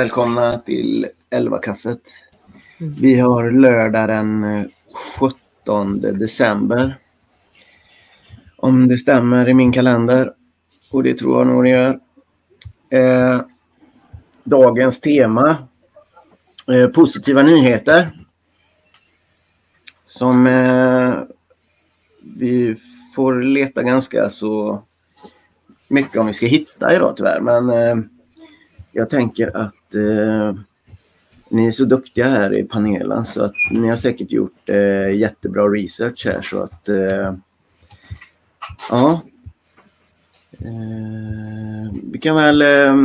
välkomna till 11-kaffet. Vi har lördag den eh, 17 december. Om det stämmer i min kalender. Och det tror jag nog det gör. Eh, dagens tema. Eh, positiva nyheter. Som eh, vi får leta ganska så mycket om vi ska hitta idag tyvärr. Men eh, jag tänker att eh, ni är så duktiga här i panelen så att ni har säkert gjort eh, jättebra research här så att eh, ja. Eh, vi kan väl eh,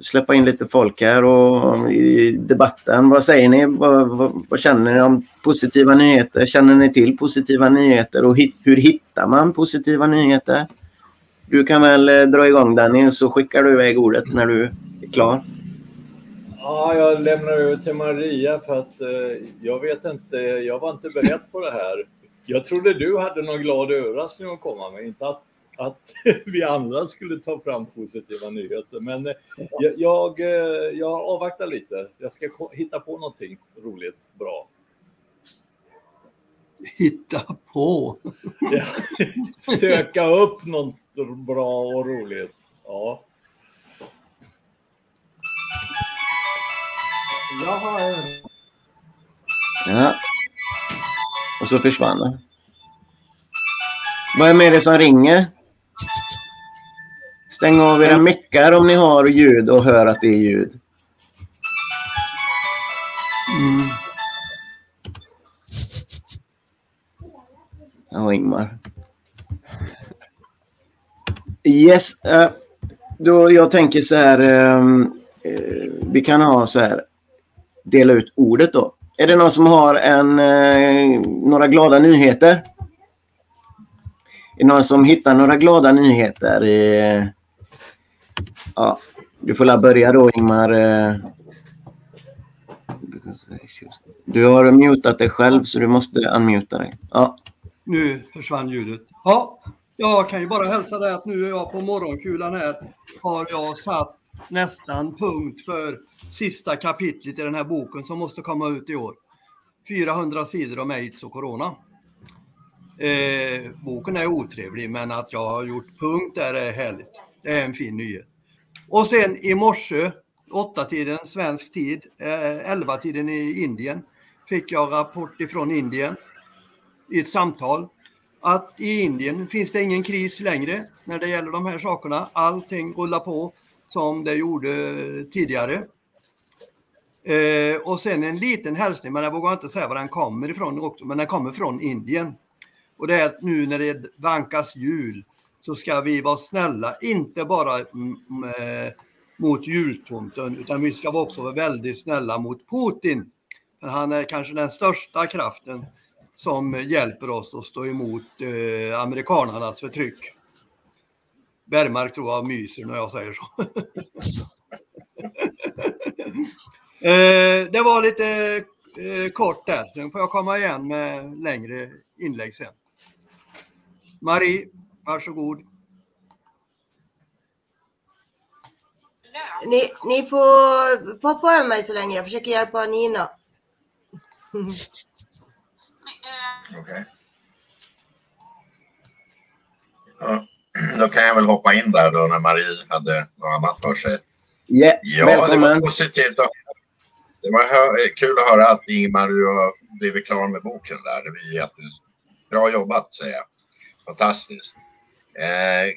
släppa in lite folk här och i debatten. Vad säger ni? Vad, vad, vad känner ni om positiva nyheter? Känner ni till positiva nyheter och hit, hur hittar man positiva nyheter? Du kan väl eh, dra igång Danny så skickar du iväg ordet när du är klar. Ja, jag lämnar över till Maria för att eh, jag vet inte, jag var inte beredd på det här. Jag trodde du hade någon glad överraskning att komma med, inte att, att vi andra skulle ta fram positiva nyheter. Men eh, jag, eh, jag avvaktar lite. Jag ska hitta på någonting roligt, bra. Hitta på. Ja. Söka upp något bra och roligt. Ja. Jag har... Ja. Och så försvann den. Vad är det som ringer? Stäng av era mickar om ni har ljud och hör att det är ljud. Mm. Ja, Ingmar. Yes. Uh, då jag tänker så här. Um, uh, vi kan ha så här. Dela ut ordet då. Är det någon som har en, eh, några glada nyheter? Är det någon som hittar några glada nyheter? I, ja, du får la börja då Ingmar. eh. Du har mutat dig själv så du måste unmuta dig. Ja. Nu försvann ljudet. Ja, jag kan ju bara hälsa dig att nu är jag på morgonkulan här. Har jag satt nästan punkt för sista kapitlet i den här boken som måste komma ut i år. 400 sidor om aids och corona. Eh, boken är otrevlig men att jag har gjort punkt där är härligt. Det är en fin nyhet. Och sen i morse, 8-tiden svensk tid, eh, 11-tiden i Indien, fick jag rapport ifrån Indien i ett samtal att i Indien finns det ingen kris längre när det gäller de här sakerna. Allting rullar på som det gjorde tidigare. Eh, och sen en liten hälsning, men jag vågar inte säga var den kommer ifrån också, men den kommer från Indien. Och det är att nu när det vankas jul så ska vi vara snälla, inte bara mm, mm, eh, mot jultomten, utan vi ska också vara väldigt snälla mot Putin. För han är kanske den största kraften som hjälper oss att stå emot eh, amerikanernas förtryck. Bergmark tror jag myser när jag säger så. eh, det var lite eh, kort där. Sen får jag komma igen med längre inlägg sen. Marie, varsågod. Ni, ni får poppa över mig så länge. Jag försöker hjälpa Nina. Okej. Ja, då kan jag väl hoppa in där då när Marie hade något annat för sig. Yeah. Ja, det var Välkommen. positivt. att- Det var kul att höra att Ingmar, du har blivit klar med boken där. Det var jättebra jobbat säger jag. Fantastiskt. Eh,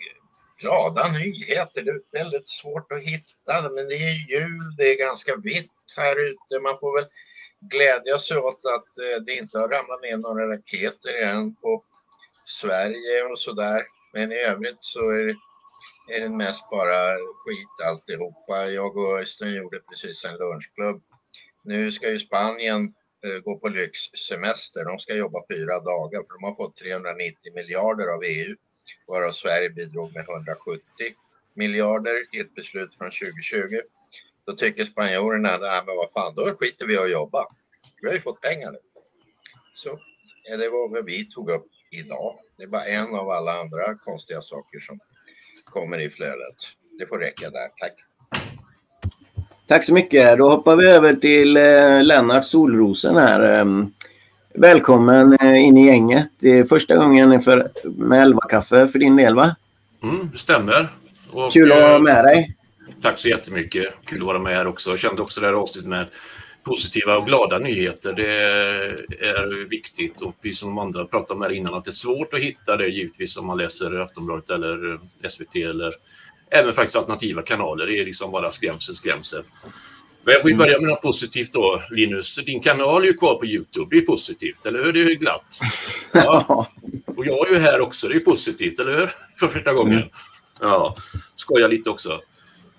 glada nyheter. Det är väldigt svårt att hitta. Men det är jul, det är ganska vitt här ute. Man får väl glädjas åt att eh, det inte har ramlat ner några raketer än på Sverige och sådär. Men i övrigt så är det, är det mest bara skit alltihopa. Jag och Östen gjorde precis en lunchklubb. Nu ska ju Spanien eh, gå på lyxsemester. De ska jobba fyra dagar för de har fått 390 miljarder av EU. varav Sverige bidrog med 170 miljarder i ett beslut från 2020. Då tycker spanjorerna, nej men vad fan, då skiter vi i att jobba. Vi har ju fått pengar nu. Så det var vad vi tog upp idag. Det är bara en av alla andra konstiga saker som kommer i flödet. Det får räcka där. Tack. Tack så mycket. Då hoppar vi över till eh, Lennart Solrosen här. Um, välkommen eh, in i gänget. Det är första gången för, med elva kaffe för din del va? Mm, det stämmer. Och, Kul att ha eh, med dig. Tack så jättemycket. Kul att vara med här också. Jag kände också det här avsnittet med positiva och glada nyheter. Det är viktigt och precis som de andra pratade om här innan att det är svårt att hitta det givetvis om man läser Aftonbladet eller SVT eller även faktiskt alternativa kanaler. Det är liksom bara skrämsel, skrämsel. Men jag får börja med något positivt då, Linus. Din kanal är ju kvar på Youtube. Det är positivt, eller hur? Det är ju glatt. Ja. Och jag är ju här också. Det är positivt, eller hur? För första gången. Mm. Ja, skojar lite också.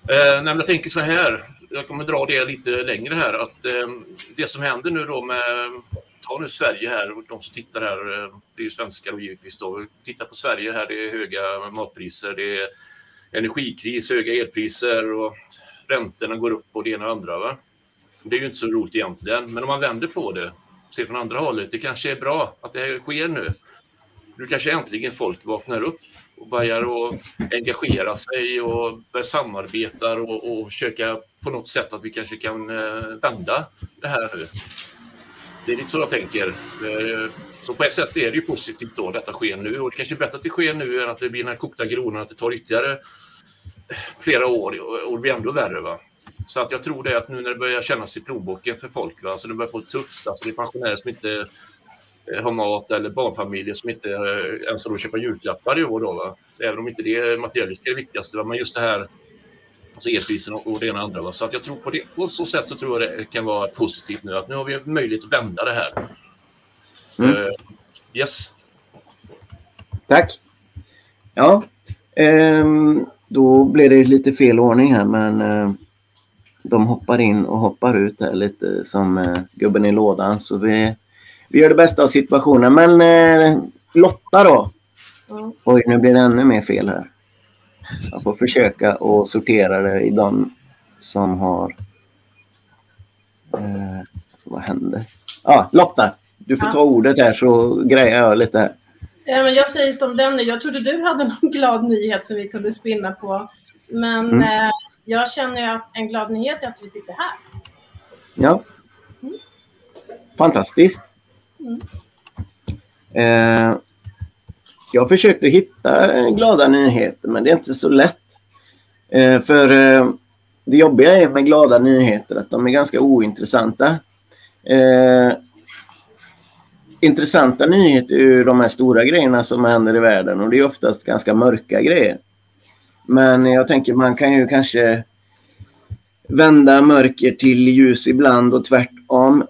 Eh, nej, jag tänker så här jag kommer dra det lite längre här, att eh, det som händer nu då med, ta nu Sverige här, och de som tittar här, eh, det är ju svenskar och givetvis då, titta på Sverige här, det är höga matpriser, det är energikris, höga elpriser och räntorna går upp och det ena och andra. Va? Det är ju inte så roligt egentligen, men om man vänder på det, ser från andra hållet, det kanske är bra att det här sker nu. Nu kanske äntligen folk vaknar upp och börjar och engagera sig och samarbetar och, och försöka på något sätt att vi kanske kan eh, vända det här nu. Det är lite så jag tänker. Eh, så på ett sätt är det ju positivt då detta sker nu och det kanske är bättre att det sker nu än att det blir den här kokta grodan, att det tar ytterligare eh, flera år och det blir ändå värre. Va? Så att jag tror det att nu när det börjar kännas i plånboken för folk, va? så det börjar få tufft, alltså det är pensionärer som inte Eh, har mat eller barnfamiljer som inte eh, ens har råd att köpa julklappar i år. Då, va? Även om inte det materialiska är det viktigaste, va? men just det här alltså elpriserna och det ena och andra. Va? Så att jag tror på det. På så sätt så tror jag det kan vara positivt nu att nu har vi möjlighet att vända det här. Mm. Uh, yes. Tack. Ja, um, då blir det lite fel ordning här men uh, de hoppar in och hoppar ut här lite som uh, gubben i lådan. Så vi vi gör det bästa av situationen. Men eh, Lotta då? Mm. Oj, nu blir det ännu mer fel här. Jag får försöka att sortera det i de som har... Eh, vad händer? Ja, ah, Lotta, du får ja. ta ordet här så grejar jag lite här. Ja, men jag säger som Denny, jag trodde du hade någon glad nyhet som vi kunde spinna på. Men mm. eh, jag känner att en glad nyhet är att vi sitter här. Ja. Mm. Fantastiskt. Mm. Eh, jag försökte hitta glada nyheter men det är inte så lätt. Eh, för eh, det jobbiga är med glada nyheter att de är ganska ointressanta. Eh, intressanta nyheter är ju de här stora grejerna som händer i världen och det är oftast ganska mörka grejer. Men jag tänker man kan ju kanske vända mörker till ljus ibland och tvärtom.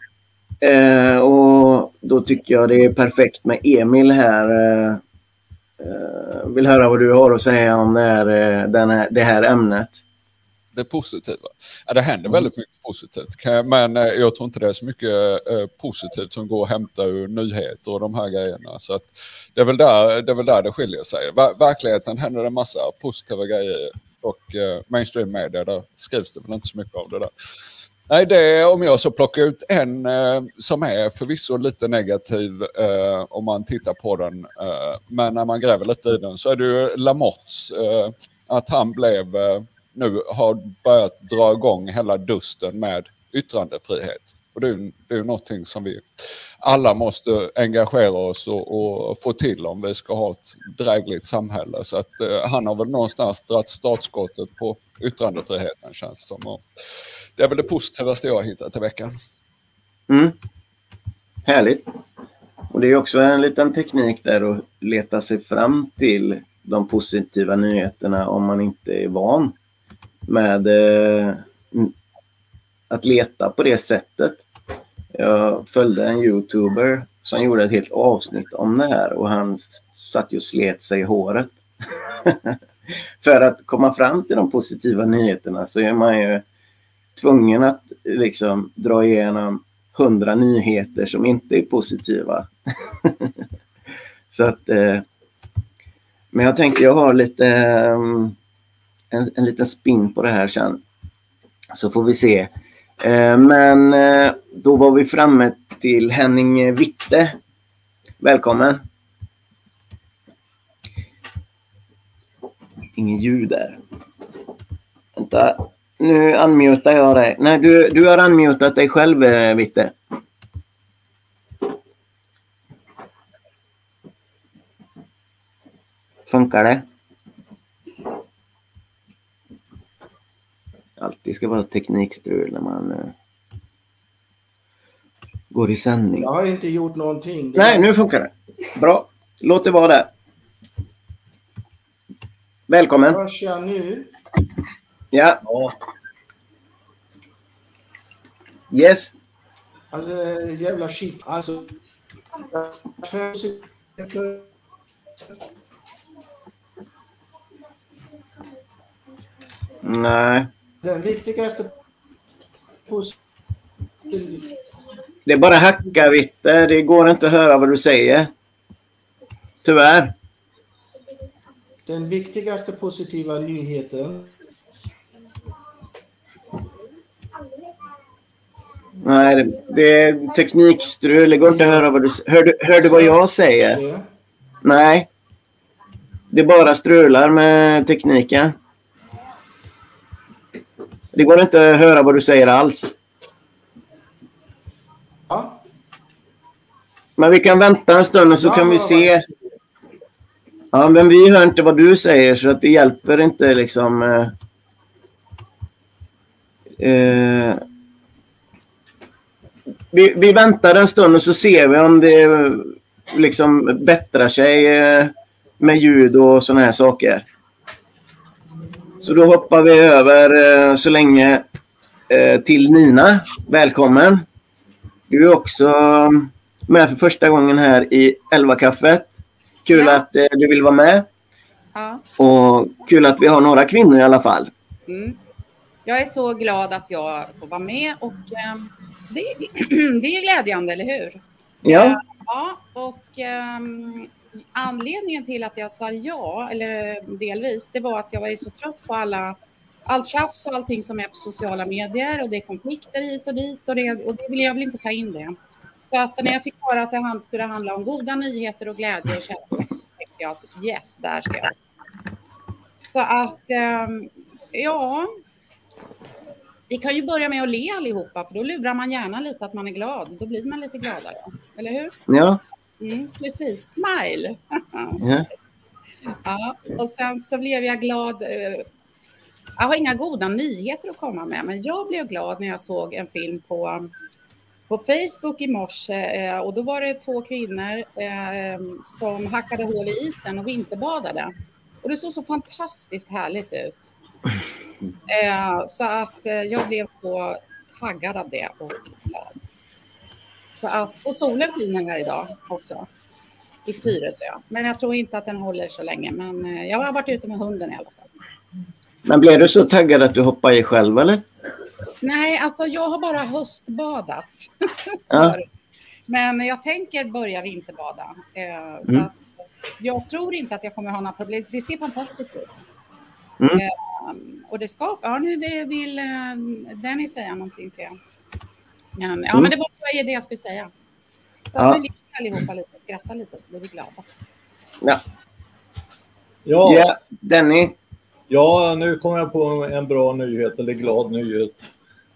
Eh, och då tycker jag det är perfekt med Emil här. Eh, eh, vill höra vad du har att säga om det här, eh, den här, det här ämnet. Det positiva. Ja, det händer mm. väldigt mycket positivt. Men jag tror inte det är så mycket positivt som går att hämta ur nyheter och de här grejerna. Så att det, är väl där, det är väl där det skiljer sig. Ver verkligheten händer det en massa positiva grejer och mainstream media, där skrivs det väl inte så mycket av det där. Nej, det är om jag så plockar ut en eh, som är förvisso lite negativ eh, om man tittar på den. Eh, men när man gräver lite i den så är det ju Lamottes, eh, att han blev, eh, nu har börjat dra igång hela dusten med yttrandefrihet. Och det är, det är någonting som vi alla måste engagera oss och, och, få till om vi ska ha ett drägligt samhälle. Så att eh, han har väl någonstans dragit startskottet på yttrandefriheten känns som. Och det är väl det positivaste jag har hittat i veckan. Mm. Härligt. Och det är också en liten teknik där att leta sig fram till de positiva nyheterna om man inte är van med eh, att leta på det sättet. Jag följde en youtuber som gjorde ett helt avsnitt om det här och han satt ju och slet sig i håret. För att komma fram till de positiva nyheterna så är man ju tvungen att liksom dra igenom hundra nyheter som inte är positiva. så att eh, Men jag tänker jag har lite um, en, en liten spin på det här sen. Så får vi se. Eh, men eh, då var vi framme till Henning Witte. Välkommen. Ingen ljud där. Vänta. Nu unmutar jag dig. Nej, du, du har unmutat dig själv, eh, Witte. Funkar det? Alltid ska vara teknikstrul när man uh, går i sändning. Jag har inte gjort någonting. Nej, nu funkar det. Bra. Låt det vara där. Välkommen. Hörs jag nu? Ja. Ja, Yes. Alltså jävla shit. Alltså. Nej. Den viktigaste Det är bara hacka Witte. Det går inte att höra vad du säger. Tyvärr. Den viktigaste positiva nyheten. Nej, det, är teknikstrul. Det går inte att höra vad du Hör du, hör du vad jag säger? Nej. Det bara strular med tekniken. Det går inte att höra vad du säger alls. Men vi kan vänta en stund och så kan vi se. Ja, men vi hör inte vad du säger så att det hjälper inte liksom. Eh, eh, vi, vi väntar en stund och så ser vi om det eh, liksom bättrar sig eh, med ljud och sådana här saker. Så då hoppar vi över eh, så länge eh, till Nina. Välkommen! Du är också med för första gången här i Elva kaffet. Kul Ja. att eh, du vill vara med Ja. och kul att vi har några kvinnor i alla fall. Mm. Jag är så glad att jag får vara med och eh, det, det är ju glädjande, eller hur? Ja, Ja, och ehm, anledningen till att jag sa ja, eller delvis, det var att jag var så trött på alla allt tjafs och allting som är på sociala medier och det är konflikter hit och dit och det, och det vill jag vill inte ta in det. Så att när jag fick höra att det skulle handla om goda nyheter och glädje och kärlek så tänkte jag att yes, där ska jag. Så att ehm, ja, vi kan ju börja med att le allihopa för då lurar man gärna lite att man är glad. Då blir man lite gladare, eller hur? ja, Mm, precis, smile. ja. ja, och sen så blev jag glad. eh, Jag har inga goda nyheter att komma med, men jag blev glad när jag såg en film på, på Facebook i morse eh, och då var det två kvinnor eh, som hackade hål i isen och vinterbadade. Och det såg så fantastiskt härligt ut. Eh, Så att jag blev så taggad av det och glad. Så att, och solen skiner här idag också. I Tyresö. Men jag tror inte att den håller så länge. Men jag har varit ute med hunden i alla fall. Men blev du så taggad att du hoppade i själv eller? Nej, alltså jag har bara höstbadat. Ja. Men jag tänker börja vinterbada. Eh, Så Mm. att jag tror inte att jag kommer ha några problem. Det ser fantastiskt ut. Mm. Eh, Och det ska... Ja, nu vill- eh, Denny säga någonting ser jag. Men, ja, Mm. men det var bara det jag skulle säga. Så Ja. vi leker allihopa lite, skrattar lite så blir vi glada. Ja. ja, Ja, Denny. ja, nu kom jag på en bra nyhet, eller glad nyhet.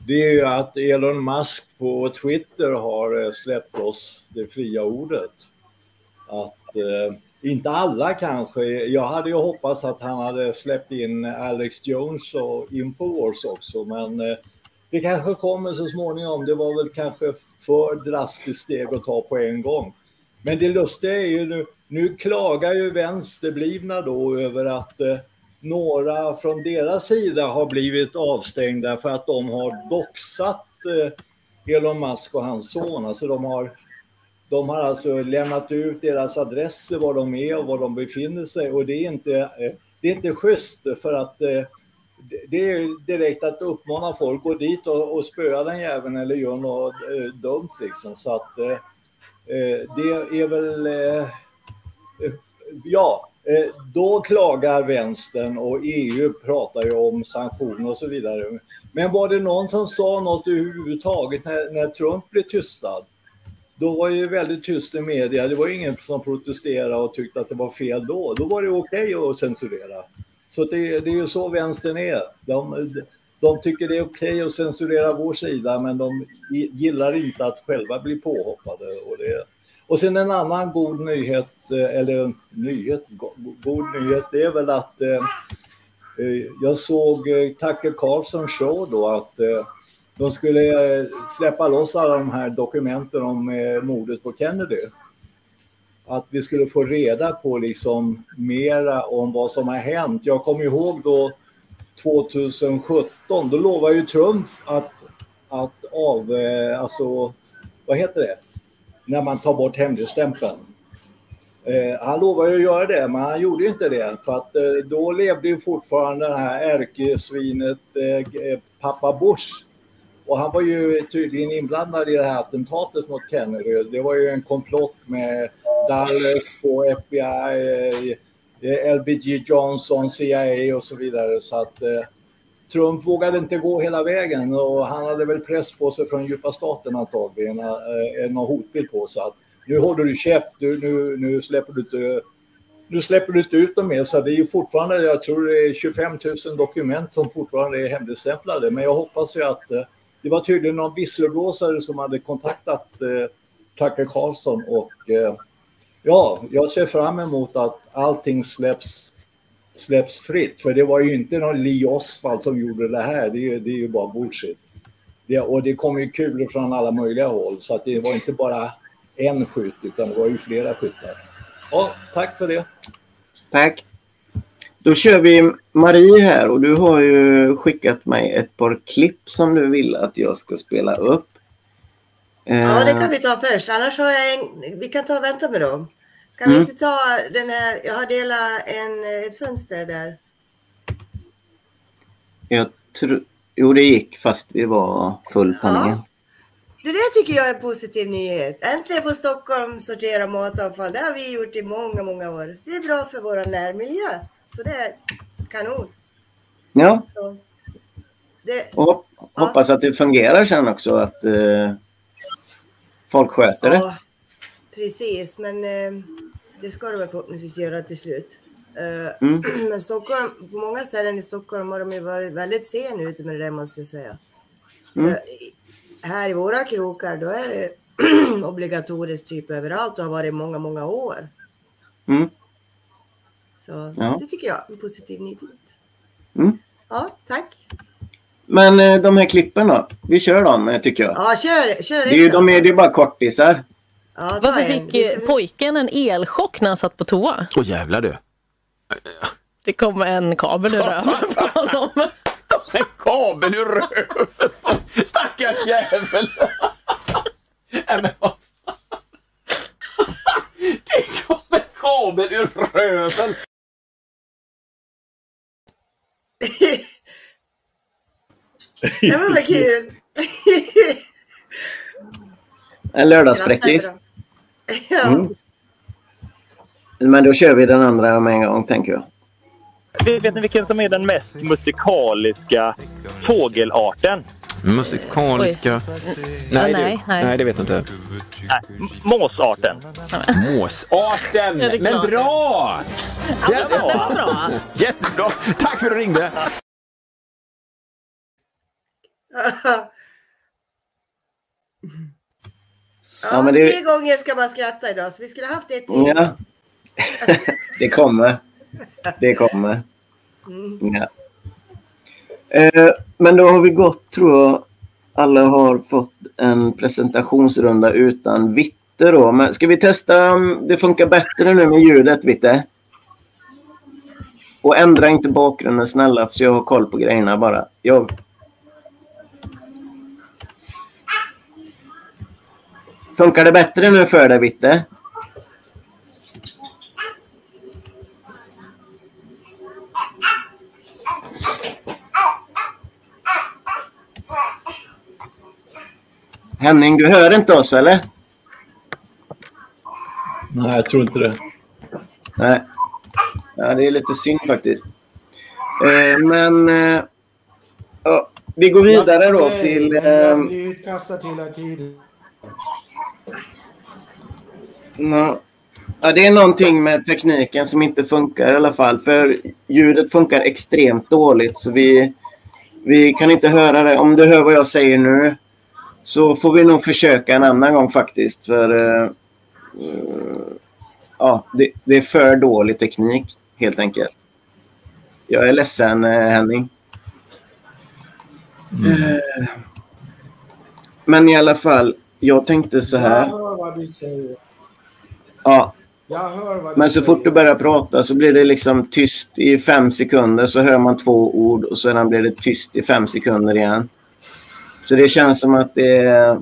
Det är ju att Elon Musk på Twitter har eh, släppt loss det fria ordet. Att eh, inte alla kanske, jag hade ju hoppats att han hade släppt in Alex Jones och Infowars också, men eh, det kanske kommer så småningom. Det var väl kanske för drastiskt steg att ta på en gång. Men det lustiga är ju nu, nu klagar ju vänsterblivna då över att eh, några från deras sida har blivit avstängda för att de har doxat eh, Elon Musk och hans son. Alltså de har, de har alltså lämnat ut deras adresser, var de är och var de befinner sig. Och det är inte, eh, det är inte schysst för att eh, det- är direkt att uppmana folk gå dit och, och spöa den jäveln eller göra något dumt liksom. Så att det är väl, ja, Eh, då klagar vänstern och EU pratar ju om sanktioner och så vidare. Men var det någon som sa något överhuvudtaget när, när Trump blev tystad? Då var det ju väldigt tyst i media. Det var ingen som protesterade och tyckte att det var fel då. Då var det okej att censurera. Så det, det är ju så vänstern är. De, de tycker det är okej att censurera vår sida men de gillar inte att själva bli påhoppade. Och, det, och sen en annan god nyhet, eh, eller nyhet, god nyhet, det är väl att eh, eh jag såg Tacke Tucker show då att eh, de skulle släppa loss alla de här dokumenten om eh, mordet på Kennedy. Att vi skulle få reda på liksom mera om vad som har hänt. Jag kommer ihåg då 2017, då lovade ju Trump att, att av, eh, alltså, vad heter det? När man tar bort hemligstämpeln. Eh, han lovade ju att göra det, men han gjorde inte det. För att eh, då levde ju fortfarande det här ärkesvinet eh, eh, pappa Bush. Och han var ju tydligen inblandad i det här attentatet mot Kennedy. Det var ju en komplott med Dallas på FBI, eh, LBG Johnson, CIA och så vidare. Så att eh, Trump vågade inte gå hela vägen och han hade väl press på sig från djupa staten antagligen, eh, en någon hotbild på sig. Att nu håller du käft, du, nu, nu släpper du inte nu släpper du inte ut dem mer, så det är ju fortfarande, jag tror det är 25 000 dokument som fortfarande är hemligstämplade. Men jag hoppas ju att eh, det var tydligen någon visselblåsare som hade kontaktat eh, Tucker Carlson och eh, ja, jag ser fram emot att allting släpps, släpps fritt. För det var ju inte någon Lee Oswald som gjorde det här, det är, ju- det är ju bara bullshit. Det, och det kom ju kulor från alla möjliga håll, så att det var inte bara en skytt, utan det var ju flera skyttar. Ja, tack för det. Tack. Då kör vi Marie här och du har ju skickat mig ett par klipp som du vill att jag ska spela upp. Ja, det Eh, kan vi ta först. Annars har jag en... Vi kan ta och vänta med dem. Kan vi Mm. inte ta den här... Jag har delat en, ett fönster där. jag tro... Jo, det gick fast vi var full på panelen. Det där tycker jag är en positiv nyhet. Äntligen får Stockholm sortera matavfall. Det har vi gjort i många, många år. Det är bra för vår närmiljö. Så det är kanon. Ja, Så det, och hop- hoppas att det fungerar sen också, att eh, folk sköter det. Precis, men eh, det ska de väl förhoppningsvis göra till slut. Eh, Mm. Men Stockholm, på många ställen i Stockholm har de ju varit väldigt sen ute med det där måste jag säga. Mm. Eh, här i våra krokar då är det obligatoriskt typ överallt och har varit i många, många år. Mm. Så Ja. det tycker jag är en positiv nyhet. Mm. Ja, tack. Men de här klippen då? Vi kör dem tycker jag. Ja, kör, kör Det är ju, de är det är bara kortisar. Ja, Varför en. fick eh, pojken en elchock när han satt på toa? Åh jävlar du. Det kom en kabel ur röven på honom. En kabel ur röven. Stackars jävel. Nej. Det kom en kabel ur röven. Det var väl kul. En lördagsfräckis. Ja. Mm. Men då kör vi den andra med en gång tänker jag. Vet, vet ni vilken som är den mest musikaliska fågelarten? Musikaliska... Nej, Nej, nej, nej. nej, det vet jag inte. Nej, måsarten. Måsarten! Ja, Men bra! Ja, men det var bra. Jättebra! Tack för att du ringde! Ja, men det- Tre gånger ska man skratta idag, så vi skulle haft ett till. Ja. det kommer. Det kommer. Mm. Ja. Eh, men då har vi gått, tror jag, alla har fått en presentationsrunda utan Vitte då. Men ska vi testa om det funkar bättre nu med ljudet, Vitte? Och ändra inte bakgrunden snälla, så jag har koll på grejerna bara. Jag... Funkar det bättre nu för dig, Vitte? Henning, du hör inte oss eller? Nej, jag tror inte det. Nej. Ja, det är lite synd faktiskt. Eh, men eh, ja, vi går vidare då till... Eh, tiden. Ja. Ja, det är någonting med tekniken som inte funkar i alla fall. För ljudet funkar extremt dåligt. Så vi, vi kan inte höra det. Om du hör vad jag säger nu så får vi nog försöka en annan gång faktiskt. För eh, ja, det, det är för dålig teknik helt enkelt. Jag är ledsen eh, Henning. Eh, Men i alla fall, jag tänkte så här. hör vad du säger. Ja, Men så fort du börjar prata så blir det liksom tyst i fem sekunder. Så hör man två ord och sedan blir det tyst i fem sekunder igen. Så det känns som att det är,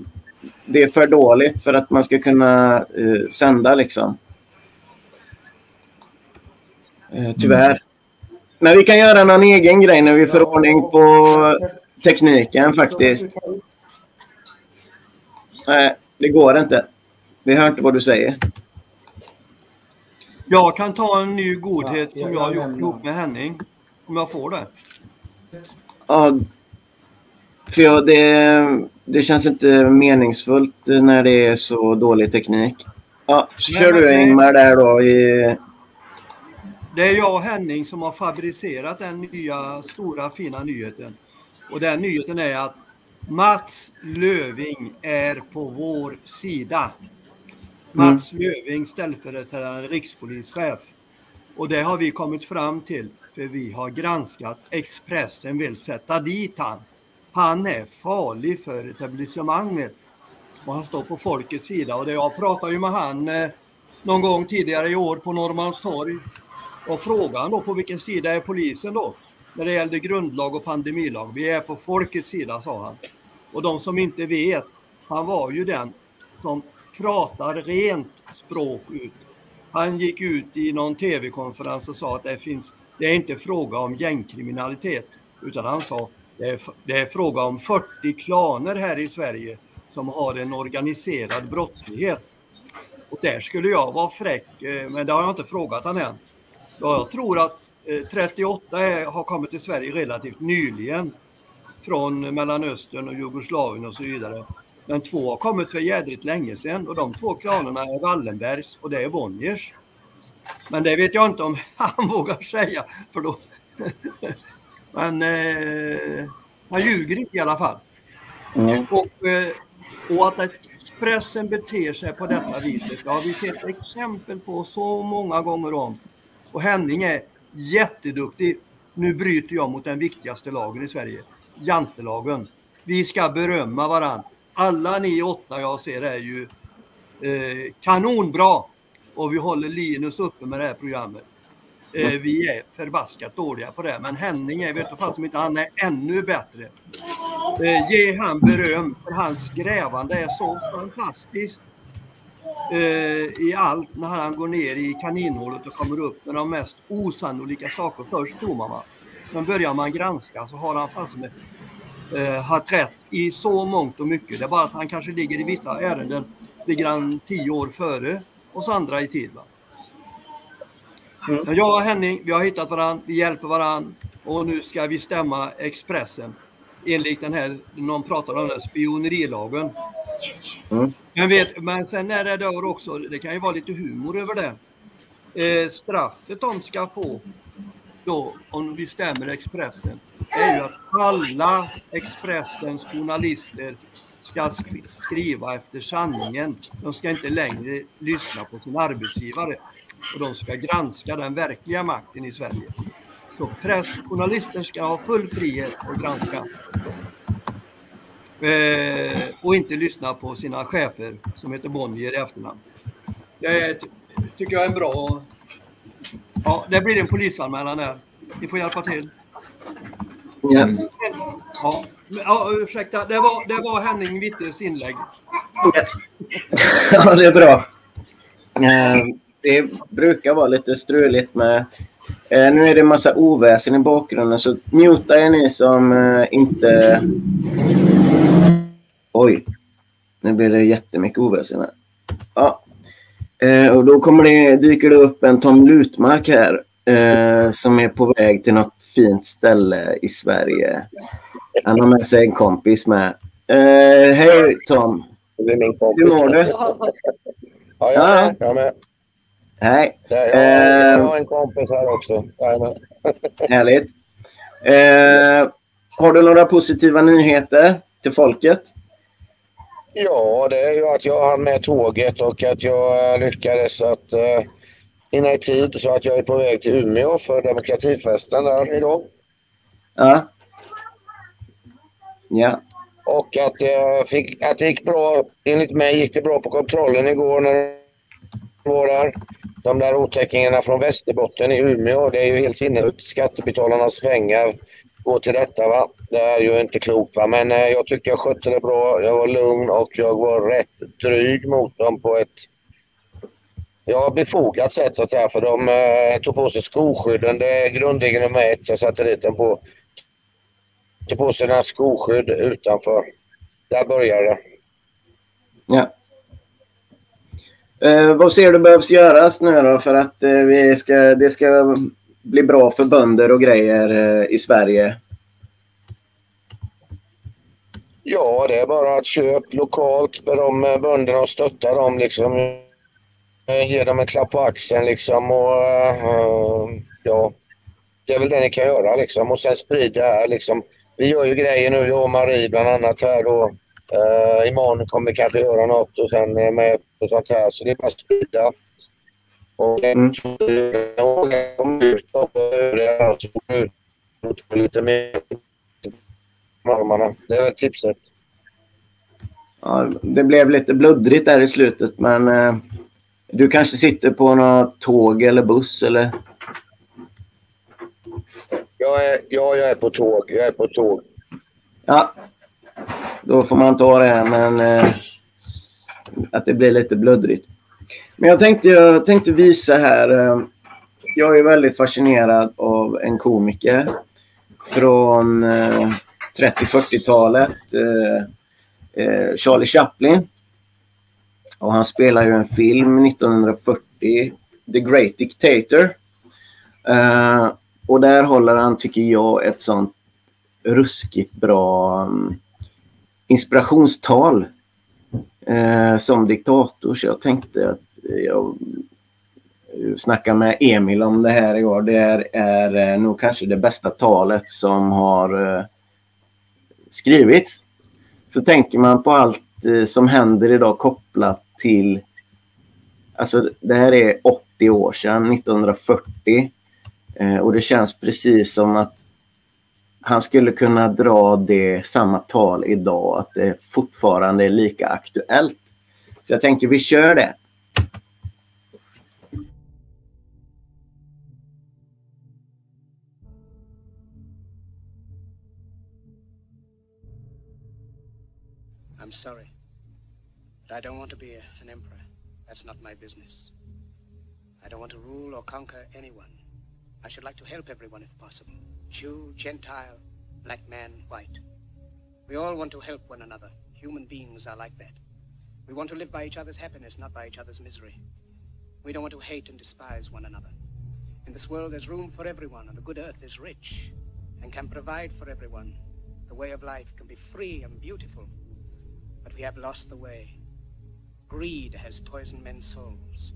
det är för dåligt för att man ska kunna eh, sända liksom. Eh, tyvärr. Men vi kan göra någon egen grej när vi får ordning på tekniken faktiskt. Nej, det går inte. Vi hör inte vad du säger. Jag kan ta en ny godhet Ja, som jag jag har gjort ihop med Henning. Om jag får det. Ja, för jag, det, det känns inte meningsfullt när det är så dålig teknik. Ja, så kör du det- Ingmar där då. I, Det är jag och Henning som har fabricerat den nya stora fina nyheten. Och den nyheten är att Mats Löving är på vår sida. Mm. Mats Löving, ställföreträdande rikspolischef. Och det har vi kommit fram till för vi har granskat Expressen vill sätta dit han. Han är farlig för etablissemanget. Och han står på folkets sida. Och det jag pratade ju med han eh, någon gång tidigare i år på Norrmalmstorg. Och frågan då på vilken sida är polisen då? När det gällde grundlag och pandemilag. Vi är på folkets sida sa han. Och de som inte vet, han var ju den som pratar rent språk ut. Han gick ut i någon tv-konferens och sa att det finns, det är inte fråga om gängkriminalitet. Utan han sa, det är, det är fråga om 40 klaner här i Sverige som har en organiserad brottslighet. Och där skulle jag vara fräck, eh, men det har jag inte frågat han än. Jag tror att eh, 38 är, har kommit till Sverige relativt nyligen. Från Mellanöstern och Jugoslavien och så vidare. Men två har kommit för jädrigt länge sedan och de två klanerna är Wallenbergs och det är Bonniers. Men det vet jag inte om han vågar säga. För då... Men eh, han ljuger inte i alla fall. Mm. Och, eh, och att Expressen beter sig på detta viset, det har vi sett exempel på så många gånger om. Och Henning är jätteduktig. Nu bryter jag mot den viktigaste lagen i Sverige, jantelagen. Vi ska berömma varann. Alla ni åtta jag ser är ju eh, kanonbra. Och vi håller Linus uppe med det här programmet. Eh, vi är förbaskat dåliga på det. Men Henning är, vet du fan som inte han är ännu bättre. Eh, ge han beröm för hans grävande är så fantastiskt. Eh, I allt när han går ner i kaninhålet och kommer upp med de mest osannolika saker först tror man va. Men börjar man granska så har han fast med eh, haft rätt i så mångt och mycket. Det är bara att han kanske ligger i vissa ärenden ligger han tio år före oss andra i tid. Va? Men jag och Henning, vi har hittat varandra, vi hjälper varandra och nu ska vi stämma Expressen enligt den här, någon pratar om den här spionerilagen. Mm. Men, vet, men sen är det då också, det kan ju vara lite humor över det. Eh, straffet de ska få då, om vi stämmer Expressen, är ju att alla Expressens journalister ska skriva efter sanningen. De ska inte längre lyssna på sin arbetsgivare. Och de ska granska den verkliga makten i Sverige. Så pressjournalister ska ha full frihet att granska. Eh, och inte lyssna på sina chefer som heter Bonnier i efternamn. Det är, ty- tycker jag är en bra... Ja, det blir en polisanmälan där. Ni får hjälpa till. ja. Ja, ursäkta, det var, det var Henning Wittes inlägg. ja, det är bra. Eh, det brukar vara lite struligt med... Eh, nu är det en massa oväsen i bakgrunden så muta er ni som eh, inte... Oj. Nu blir det jättemycket oväsen här. Ja. Eh, och då kommer det, dyker det upp en Tom Lutmark här. eh, som är på väg till något fint ställe i Sverige. Han har med sig en kompis med. Eh, Hej Tom! Det är min Hur kompis. mår du? Ja, jag är med. Jag är med. Hej! Ja, jag, jag Eh, har en kompis här också. Jajamän. härligt. Eh, har du några positiva nyheter till folket? Ja, det är ju att jag hann med tåget och att jag eh, lyckades att uh, hinna i tid så att jag är på väg till Umeå för demokratifesten där idag. Ja. Ja. Och att, jag fick, att det gick bra, enligt mig gick det bra på kontrollen igår när det var där. De där otäckingarna från Västerbotten i Umeå, det är ju helt sinnessjukt. Skattebetalarnas pengar gå till detta va. Det är ju inte klokt va. Men eh, jag tyckte jag skötte det bra. Jag var lugn och jag var rätt dryg mot dem på ett ja, befogat sätt så att säga. För de eh, tog på sig skoskydden. Det är grundregel nummer ett. Jag satte dit den på. Tog på sig den här skoskydd utanför. Där började det. Ja. Eh, vad ser du behövs göras nu då för att eh, vi ska, det ska bli bra för bönder och grejer eh, i Sverige? Ja, det är bara att köpa lokalt med de eh, bönderna och stötta dem liksom. Eh, ge dem en klapp på axeln liksom och ja, det är väl det ni kan göra liksom och sen sprida här liksom. Vi gör ju grejer nu, jag och Marie bland annat här då. Uh, imorgon kommer vi kanske göra något och sen med och sånt här så det är bara att sprida. Och mm. kommer ut och övriga så går ut och lite mer. Det är tipset. Ja, det blev lite bluddrigt där i slutet men eh, du kanske sitter på något tåg eller buss eller? Jag är, ja, jag är på tåg. Jag är på tåg. Ja, då får man ta det här men eh, att det blir lite bluddrigt. Men jag tänkte, jag tänkte visa här. Eh, jag är väldigt fascinerad av en komiker från eh, 30-40-talet. Eh, Charlie Chaplin. Och han spelar ju en film 1940, The Great Dictator. Och där håller han, tycker jag, ett sånt ruskigt bra mm, inspirationstal eh, som diktator. Så jag tänkte att jag snackade med Emil om det här igår. Det är, är eh, nog kanske det bästa talet som har eh, skrivits. Så tänker man på allt eh, som händer idag kopplat till Alltså det här är 80 år sedan, 1940. Eh, och det känns precis som att han skulle kunna dra det samma tal idag, att det fortfarande är lika aktuellt. Så jag tänker vi kör det. I'm sorry. But I don't want to be a, an emperor. That's not my business. I don't want to rule or conquer anyone. I should like to help everyone if possible. Jew, Gentile, black man, white. We all want to help one another. Human beings are like that. We want to live by each other's happiness, not by each other's misery. We don't want to hate and despise one another. In this world, there's room for everyone, and the good earth is rich and can provide for everyone. The way of life can be free and beautiful, but we have lost the way. Greed has poisoned men's souls,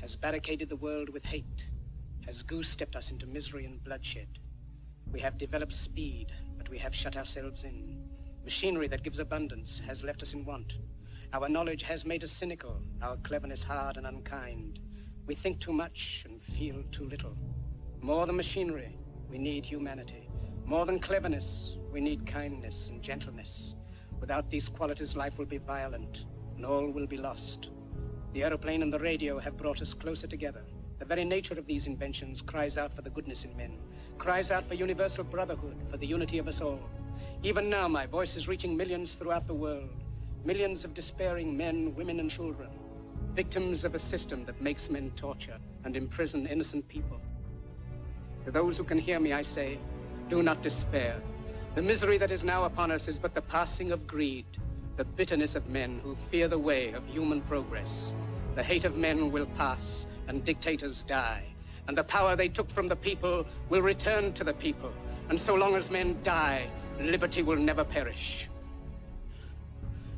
has barricaded the world with hate, has goose stepped us into misery and bloodshed. We have developed speed, but we have shut ourselves in. Machinery that gives abundance has left us in want. Our knowledge has made us cynical, our cleverness hard and unkind. We think too much and feel too little. More than machinery, we need humanity. More than cleverness, we need kindness and gentleness. Without these qualities, life will be violent and all will be lost. The aeroplane and the radio have brought us closer together. The very nature of these inventions cries out for the goodness in men, cries out for universal brotherhood, for the unity of us all. Even now, my voice is reaching millions throughout the world. Millions of despairing men, women, and children, victims of a system that makes men torture and imprison innocent people. To those who can hear me, I say, do not despair. The misery that is now upon us is but the passing of greed, the bitterness of men who fear the way of human progress. The hate of men will pass and dictators die. and the power they took from the people will return to the people. And so long as men die, liberty will never perish.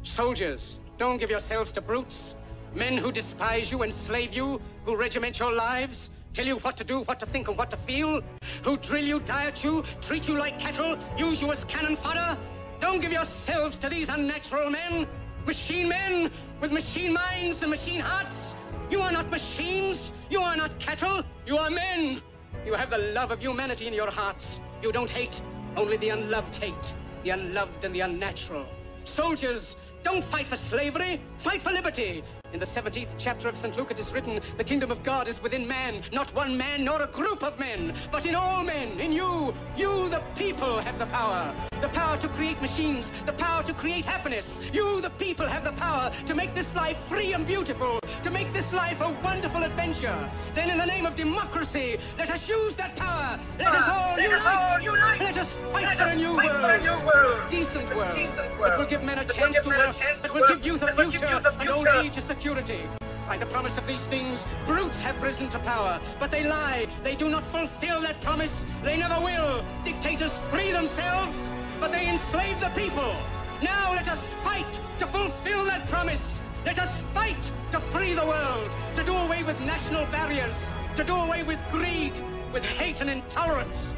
Soldiers, don't give yourselves to brutes. Men who despise you, enslave you, who regiment your lives, tell you what to do, what to think, and what to feel, who drill you, diet you, treat you like cattle, use you as cannon fodder. Don't give yourselves to these unnatural men, machine men with machine minds and machine hearts. You are not machines, you are not cattle, you are men. You have the love of humanity in your hearts. You don't hate, only the unloved hate, the unloved and the unnatural. Soldiers, don't fight for slavery, fight for liberty. In the 17th chapter of St. Luke it is written, the kingdom of God is within man, not one man nor a group of men, but in all men, in you. You, the people, have the power. The power to create machines, the power to create happiness. You, the people, have the power to make this life free and beautiful, to make this life a wonderful adventure. Then in the name of democracy, let us use that power. Let us all, Let unite. us all unite. Let us fight, Let for, us a new fight world. for a new world. Decent world. decent That will give men a That chance to work. chance That will give youth a That will give future and old age a security. By the promise of these things, brutes have risen to power, but they lie. They do not fulfill that promise. They never will. Dictators free themselves, but they enslave the people. Now let us fight to fulfill that promise. Let us fight to free the world, to do away with national barriers, to do away with greed, with hate and intolerance.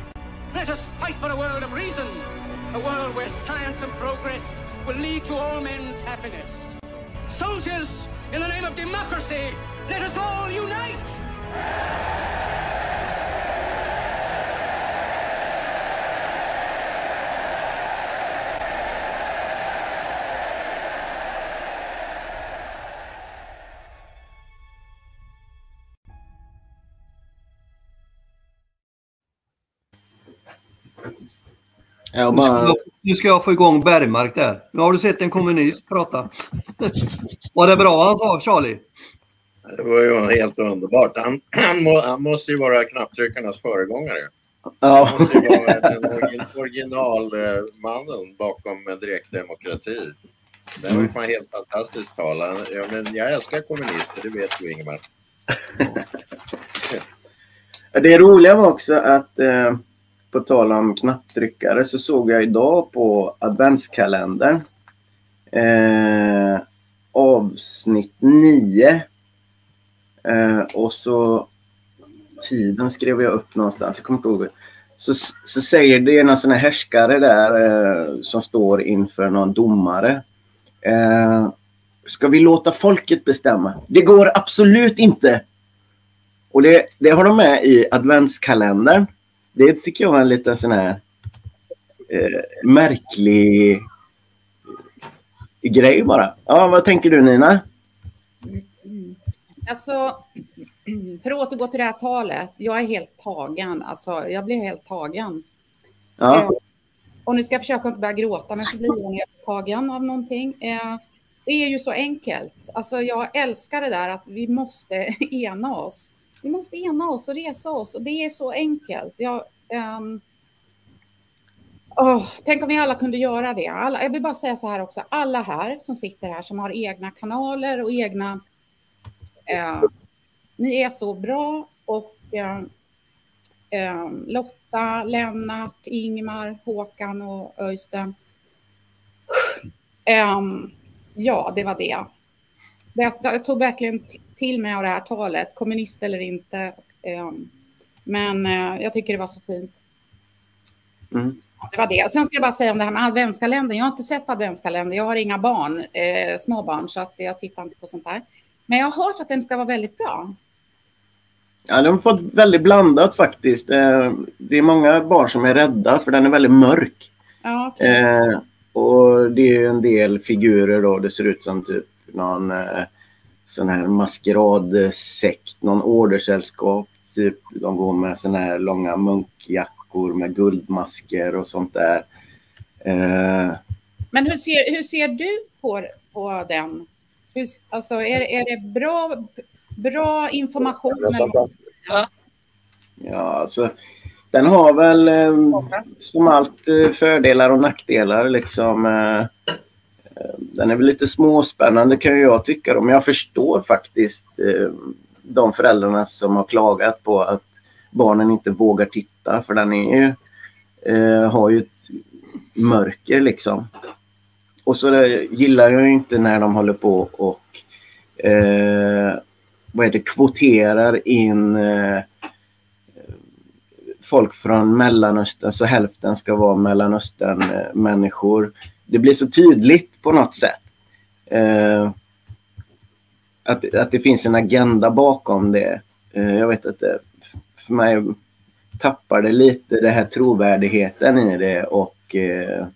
Let us fight for a world of reason, a world where science and progress will lead to all men's happiness. Soldiers, in the name of democracy, let us all unite! Jag Nu ska bara... jag, nu ska jag få igång Bergmark där. Nu har du sett en kommunist prata. Var det bra han sa, Charlie? Det var ju helt underbart. Han, han, må, han måste ju vara knapptryckarnas föregångare. Ja. Han måste ju vara den origin, originalmannen bakom en direktdemokrati. Det var ju fan helt fantastiskt tal. Ja, men jag älskar kommunister, det vet du Ingemar. Det roliga var också att eh, på tal om knapptryckare så såg jag idag på adventskalendern eh, avsnitt 9. Eh, och så tiden skrev jag upp någonstans, jag kommer inte ihåg. Så, så säger det någon sån här härskare där eh, som står inför någon domare. Eh, ska vi låta folket bestämma? Det går absolut inte. Och det, det har de med i adventskalendern. Det tycker jag var en liten sån här eh, märklig grej bara. Ja, vad tänker du Nina? Alltså, för att återgå till det här talet. Jag är helt tagen. Alltså, jag blev helt tagen. Ja. Eh, Och nu ska jag försöka inte börja gråta, men så blir jag helt tagen av någonting. Eh, Det är ju så enkelt. Alltså, jag älskar det där att vi måste ena oss. Vi måste ena oss och resa oss och det är så enkelt. Jag, um, oh, tänk om vi alla kunde göra det. Alla, jag vill bara säga så här också. Alla här som sitter här som har egna kanaler och egna Uh, ni är så bra och uh, Lotta, Lennart, Ingmar, Håkan och Öystein. Ja, det var det. det. Jag tog verkligen till mig av det här talet, kommunist eller inte. Eh, men eh, jag tycker det var så fint. Mm. Det var det. Sen ska jag bara säga om det här med adventskalendern. Jag har inte sett på adventskalendern. Jag har inga barn, eh, små barn, så att jag tittar inte på sånt här. Men jag har hört att den ska vara väldigt bra. Ja, de har fått väldigt blandat faktiskt. Eh, Det är många barn som är rädda för den är väldigt mörk. Ja, okej. Eh, och det är ju en del figurer då. Det ser ut som typ någon eh, sån här maskeradsekt, någon ordersällskap. Typ, de går med såna här långa munkjackor med guldmasker och sånt där. Eh, Men hur ser, hur ser du på, på den? Hur, alltså, är, är det bra, bra information? Ja, alltså, den har väl eh, som allt eh, fördelar och nackdelar. Liksom, eh, Eh, den är väl lite småspännande kan jag tycka. Då. Men jag förstår faktiskt eh, de föräldrarna som har klagat på att barnen inte vågar titta för den är ju, eh, har ju ett mörker liksom. Och så gillar jag ju inte när de håller på och eh, vad är det, kvoterar in eh, folk från Mellanöstern så hälften ska vara Mellanöstern-människor. Det blir så tydligt på något sätt. Eh, att, att det finns en agenda bakom det. Eh, jag vet att för mig tappar det lite det här trovärdigheten i det och eh,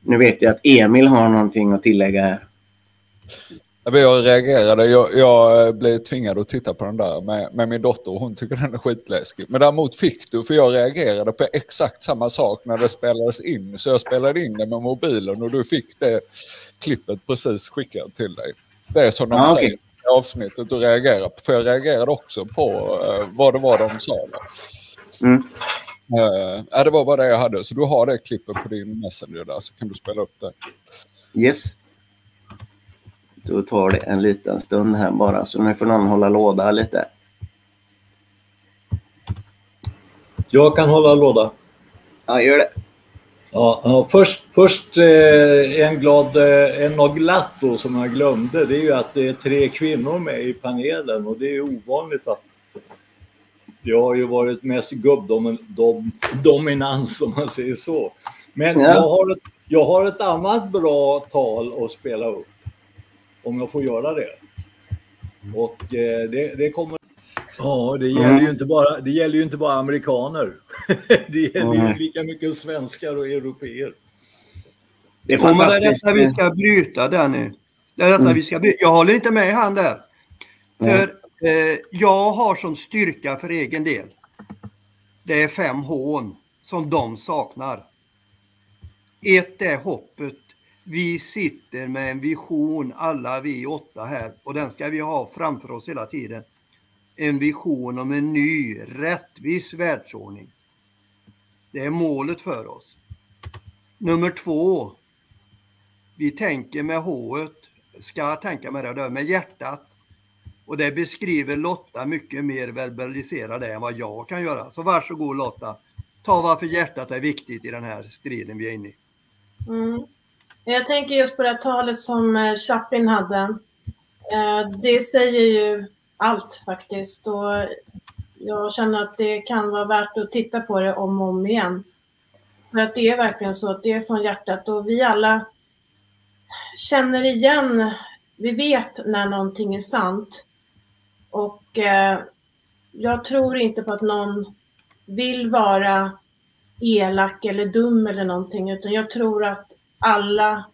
nu vet jag att Emil har någonting att tillägga här. Jag reagerade, jag, jag blev tvingad att titta på den där med, med min dotter och hon tycker den är skitläskig. Men däremot fick du, för jag reagerade på exakt samma sak när det spelades in. Så jag spelade in det med mobilen och du fick det klippet precis skickat till dig. Det är som de okej. säger i avsnittet du reagerar på. För jag reagerade också på eh, vad det var de sa. Mm. Eh, ja, det var bara det jag hade. Så du har det klippet på din messenger där så kan du spela upp det. Yes. Då tar det en liten stund här bara, så nu får någon hålla låda lite. Jag kan hålla låda. Ja, gör det. Ja, ja, först först eh, en glad, eh, en något glatt då som jag glömde, det är ju att det är tre kvinnor med i panelen och det är ovanligt att det har ju varit mest gubbdominans om man säger så. Men Ja. jag, har ett, jag har ett annat bra tal att spela upp. Om jag får göra det. Och eh, det, det kommer... Ja, det gäller, ju inte bara, det gäller ju inte bara amerikaner. det gäller ju Mm. lika mycket svenskar och europeer. Det är men det är fantastiskt. detta vi ska bryta Danny. Det är detta Mm. vi ska bryta. Jag håller inte med han där. För eh, jag har som styrka för egen del. Det är fem hån som de saknar. Ett är hoppet. Vi sitter med en vision, alla vi åtta här, och den ska vi ha framför oss hela tiden. En vision om en ny, rättvis världsordning. Det är målet för oss. Nummer två. Vi tänker med H, ska tänka med det med hjärtat. Och det beskriver Lotta mycket mer verbaliserat än vad jag kan göra. Så varsågod Lotta. Ta varför hjärtat är viktigt i den här striden vi är inne i. Mm. Jag tänker just på det här talet som eh, Chaplin hade. Eh, det säger ju allt faktiskt och jag känner att det kan vara värt att titta på det om och om igen. För att det är verkligen så att det är från hjärtat och vi alla känner igen, vi vet när någonting är sant. Och eh, jag tror inte på att någon vill vara elak eller dum eller någonting, utan jag tror att alla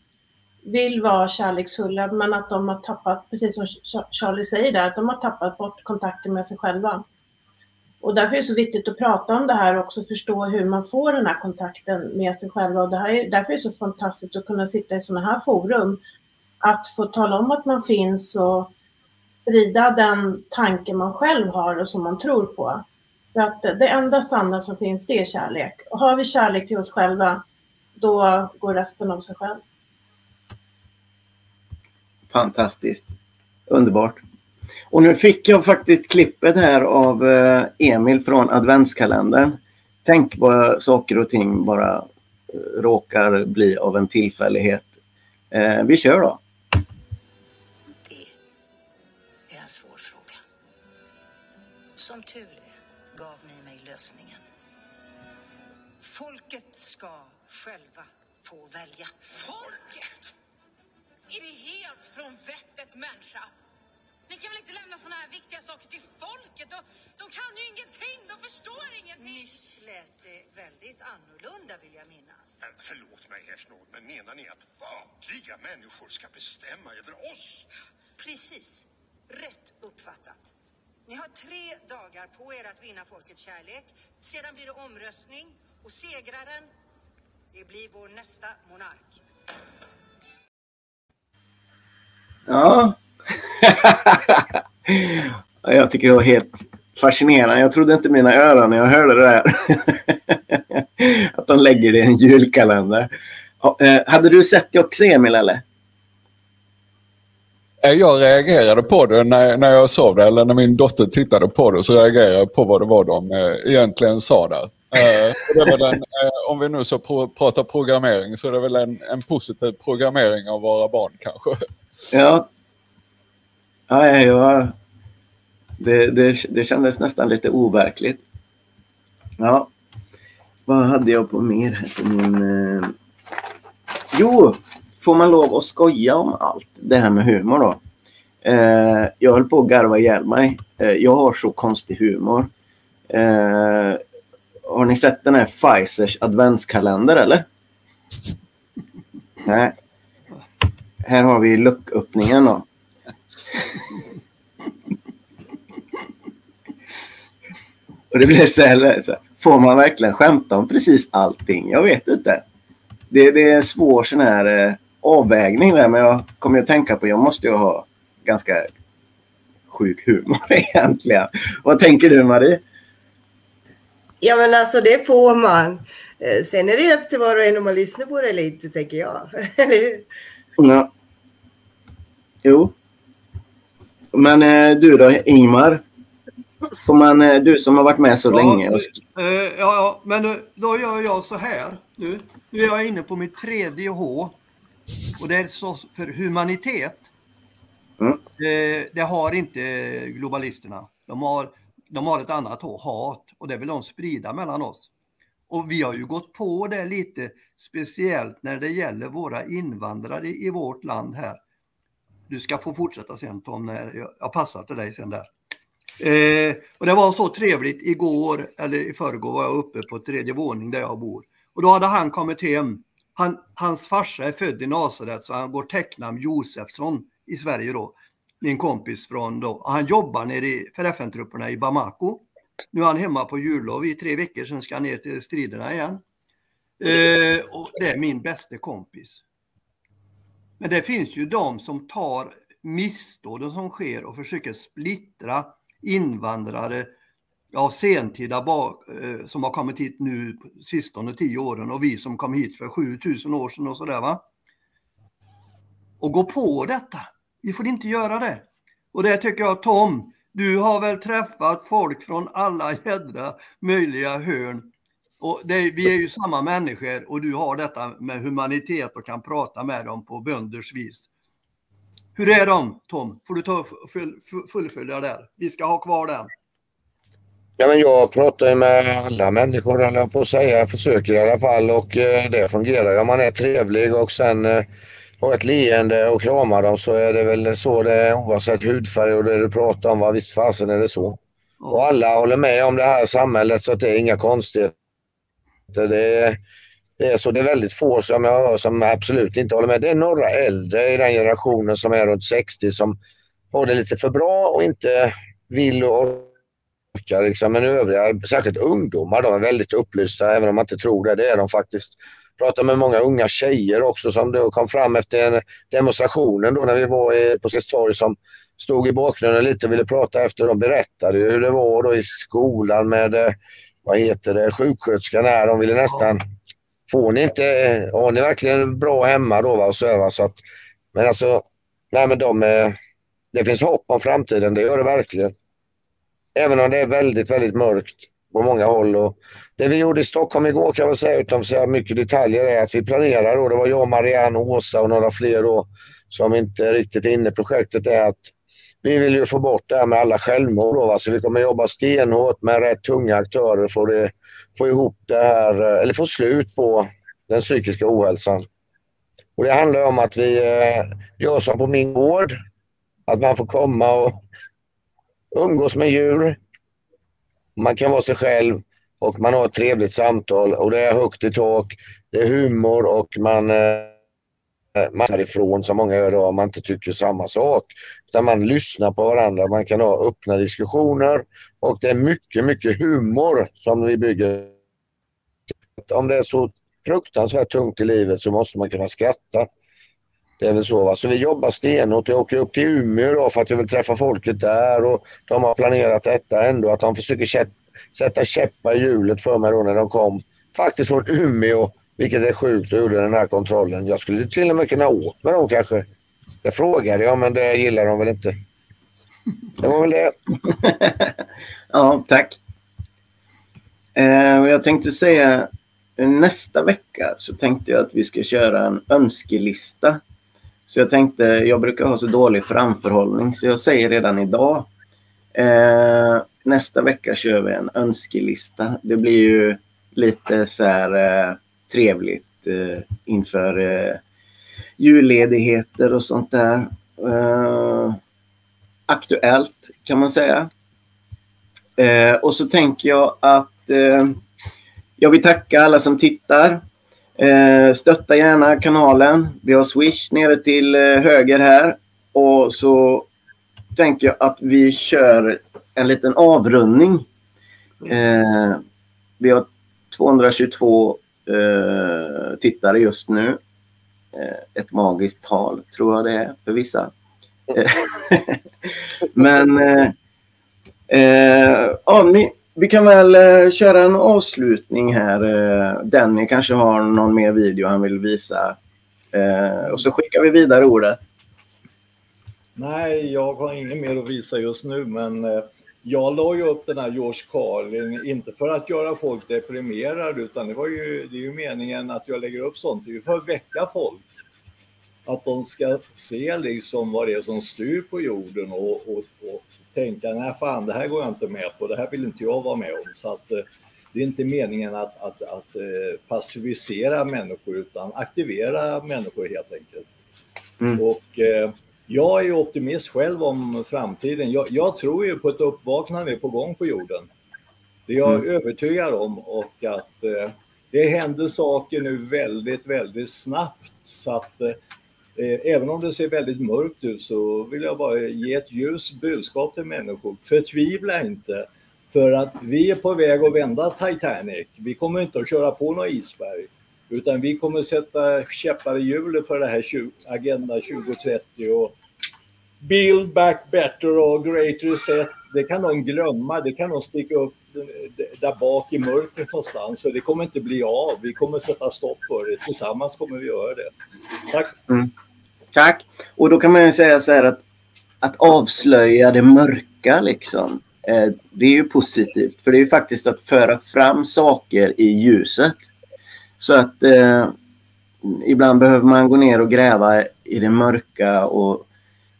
vill vara kärleksfulla, men att de har tappat, precis som Charlie säger där, att de har tappat bort kontakten med sig själva. Och därför är det så viktigt att prata om det här och också förstå hur man får den här kontakten med sig själva. Och det här är, därför är det så fantastiskt att kunna sitta i sådana här forum, att få tala om att man finns och sprida den tanke man själv har och som man tror på. För att det enda sanna som finns, det är kärlek. Och har vi kärlek till oss själva, då går resten av sig själv. Fantastiskt. Underbart. Och nu fick jag faktiskt klippet här av eh, Emil från adventskalendern. Tänk vad saker och ting bara eh, råkar bli av en tillfällighet. Eh, vi kör då. Få välja. Folket? Är det helt från vettet människa? Ni kan väl inte lämna såna här viktiga saker till folket? De, de kan ju ingenting, de förstår ingenting. Nyss lät det väldigt annorlunda vill jag minnas. Men förlåt mig, Herr Snål, men menar ni att vanliga människor ska bestämma över oss? Precis. Rätt uppfattat. Ni har tre dagar på er att vinna folkets kärlek. Sedan blir det omröstning och segraren, det blir vår nästa monark. Ja. Ja, jag tycker det var helt fascinerande. Jag trodde inte mina öron när jag hörde det här. Att de lägger det i en julkalender. Eh, hade du sett det också Emil eller? Eh, Jag reagerade på det när, när jag såg det, eller när min dotter tittade på det så reagerade jag på vad det var de eh, egentligen sa där. Eh, det en, eh, om vi nu så pratar programmering så är det väl en, en positiv programmering av våra barn kanske. Ja. Ja, ja, ja. Det, det, det kändes nästan lite overkligt. Ja. Vad hade jag på mer här på min... Eh... Jo, får man lov att skoja om allt det här med humor då? Eh, jag höll på att garva ihjäl mig. Eh, jag har så konstig humor. Eh, har ni sett den här Pfizers adventskalender eller? Nej. Här har vi lucköppningen då. Och det blir så här, så här, får man verkligen skämta om precis allting? Jag vet inte. Det, det är en svår sån här eh, avvägning där, men jag kommer att tänka på, jag måste ju ha ganska sjuk humor egentligen. Vad tänker du Marie? Ja men alltså det får man. Eh, Sen är det upp till var och en om man lyssnar på det eller inte tänker jag. Eller hur? Ja. Jo. Men eh, du då Ingmar? Får man, eh, du som har varit med så länge. Och... Eh, ja, ja, men eh, då gör jag så här nu. Nu är jag inne på mitt tredje H. Och det är så för humanitet. Mm. Eh, det har inte globalisterna. De har, de har ett annat H, hat. Och det vill de sprida mellan oss. Och vi har ju gått på det lite speciellt när det gäller våra invandrare i vårt land här. Du ska få fortsätta sen Tom, när jag, passar till dig sen där. Eh, och det var så trevligt igår, eller i förrgår var jag uppe på tredje våning där jag bor. Och då hade han kommit hem. Han, hans farsa är född i Nasaret så han går täcknamn Josefsson i Sverige då. Min kompis från då. Han jobbar nere i, för FN-trupperna i Bamako. Nu är han hemma på jullov i tre veckor, sen ska han ner till striderna igen. Eh, och det är min bästa kompis. Men det finns ju de som tar missdåden som sker och försöker splittra invandrare, ja sentida bak, eh, som har kommit hit nu sistone tio åren och vi som kom hit för 7000 år sedan och sådär va. Och gå på detta. Vi får inte göra det. Och det tycker jag Tom, du har väl träffat folk från alla jädra möjliga hörn. Och det, vi är ju samma människor och du har detta med humanitet och kan prata med dem på bönders vis. Hur är de Tom? Får du ta full, fullfölja där? Vi ska ha kvar den. Ja, men jag pratar ju med alla människor, höll jag på att säga. Jag försöker i alla fall och eh, det fungerar. Om man är trevlig och sen eh, har ett leende och kramar dem så är det väl så det är oavsett hudfärg och det du pratar om. Va? Visst fasen är det så. Och alla håller med om det här samhället så att det är inga konstigheter. Det är, det är så. Det är väldigt få som jag hör som absolut inte håller med. Det är några äldre i den generationen som är runt 60 som har det lite för bra och inte vill och orkar. Liksom. Men övriga, särskilt ungdomar, de är väldigt upplysta även om man inte tror det. Det är de faktiskt. Pratade med många unga tjejer också som då kom fram efter demonstrationen då när vi var på Sergels torg som stod i bakgrunden lite och ville prata efter. De berättade hur det var då i skolan med eh, vad heter det, sjuksköterskan här. De ville nästan Får ni inte, har ni verkligen bra hemma då va, och så, va? så att, Men alltså, nej men de, eh, det finns hopp om framtiden, det gör det verkligen. Även om det är väldigt, väldigt mörkt på många håll. Och det vi gjorde i Stockholm igår kan jag säga utan att säga mycket detaljer är att vi planerar och det var jag, Marianne, Åsa och några fler då som inte är riktigt är inne i projektet är att vi vill ju få bort det här med alla självmord då, va? så vi kommer jobba stenhårt med rätt tunga aktörer för att få ihop det här, eller få slut på den psykiska ohälsan. Och det handlar om att vi eh, gör som på min gård, att man får komma och umgås med djur. Man kan vara sig själv och man har ett trevligt samtal och det är högt i tak, det är humor och man eh, man är ifrån som många gör idag om man inte tycker samma sak. Utan man lyssnar på varandra, man kan ha öppna diskussioner och det är mycket, mycket humor som vi bygger. Om det är så fruktansvärt tungt i livet så måste man kunna skratta. Det är väl så. Va? Så vi jobbar stenhårt. Jag åker upp till Umeå då för att jag vill träffa folket där och de har planerat detta ändå. Att de försöker sätta käppar i hjulet för mig då när de kom. Faktiskt från Umeå, vilket är sjukt, och gjorde den här kontrollen. Jag skulle till och med kunna åka med dem kanske. Det frågade jag, men det gillar de väl inte. Det var väl det. Ja, tack. Eh, och jag tänkte säga nästa vecka så tänkte jag att vi ska köra en önskelista. Så jag tänkte, jag brukar ha så dålig framförhållning så jag säger redan idag. Eh, nästa vecka kör vi en önskelista. Det blir ju lite så här eh, trevligt eh, inför eh, julledigheter och sånt där. Eh, aktuellt kan man säga. Eh, och så tänker jag att eh, jag vill tacka alla som tittar. Eh, stötta gärna kanalen. Vi har Swish nere till eh, höger här. Och så tänker jag att vi kör en liten avrundning. Eh, vi har 222 eh, tittare just nu. Eh, ett magiskt tal tror jag det är för vissa. Eh, Men eh, eh, ja, ni, vi kan väl eh, köra en avslutning här. Eh, Denny kanske har någon mer video han vill visa. Eh, och så skickar vi vidare ordet. Nej, jag har inget mer att visa just nu, men eh, jag la ju upp den här George Carlin, inte för att göra folk deprimerade, utan det var ju, det är ju meningen att jag lägger upp sånt, det är ju för att väcka folk. Att de ska se liksom vad det är som styr på jorden och, och, och tänka, nej fan, det här går jag inte med på, det här vill inte jag vara med om. Så att eh, det är inte meningen att, att, att eh, passivisera människor, utan aktivera människor helt enkelt. Mm. Och eh, jag är optimist själv om framtiden. Jag, jag tror ju på ett uppvaknande på gång på jorden. Det är jag Mm. övertygad om och att eh, det händer saker nu väldigt, väldigt snabbt. Så att eh, eh, Eh, även om det ser väldigt mörkt ut så vill jag bara ge ett ljust budskap till människor. Förtvivla inte. För att vi är på väg att vända Titanic. Vi kommer inte att köra på några isberg. Utan vi kommer sätta käppar i hjulet för det här 20, Agenda 2030 och Build back better och Great Reset. Det kan de glömma. Det kan de sticka upp där bak i mörkret någonstans. För det kommer inte bli av. Vi kommer sätta stopp för det. Tillsammans kommer vi göra det. Tack. Mm. Tack. Och då kan man ju säga så här att, att avslöja det mörka liksom. Eh, det är ju positivt. För det är ju faktiskt att föra fram saker i ljuset. Så att eh, ibland behöver man gå ner och gräva i det mörka och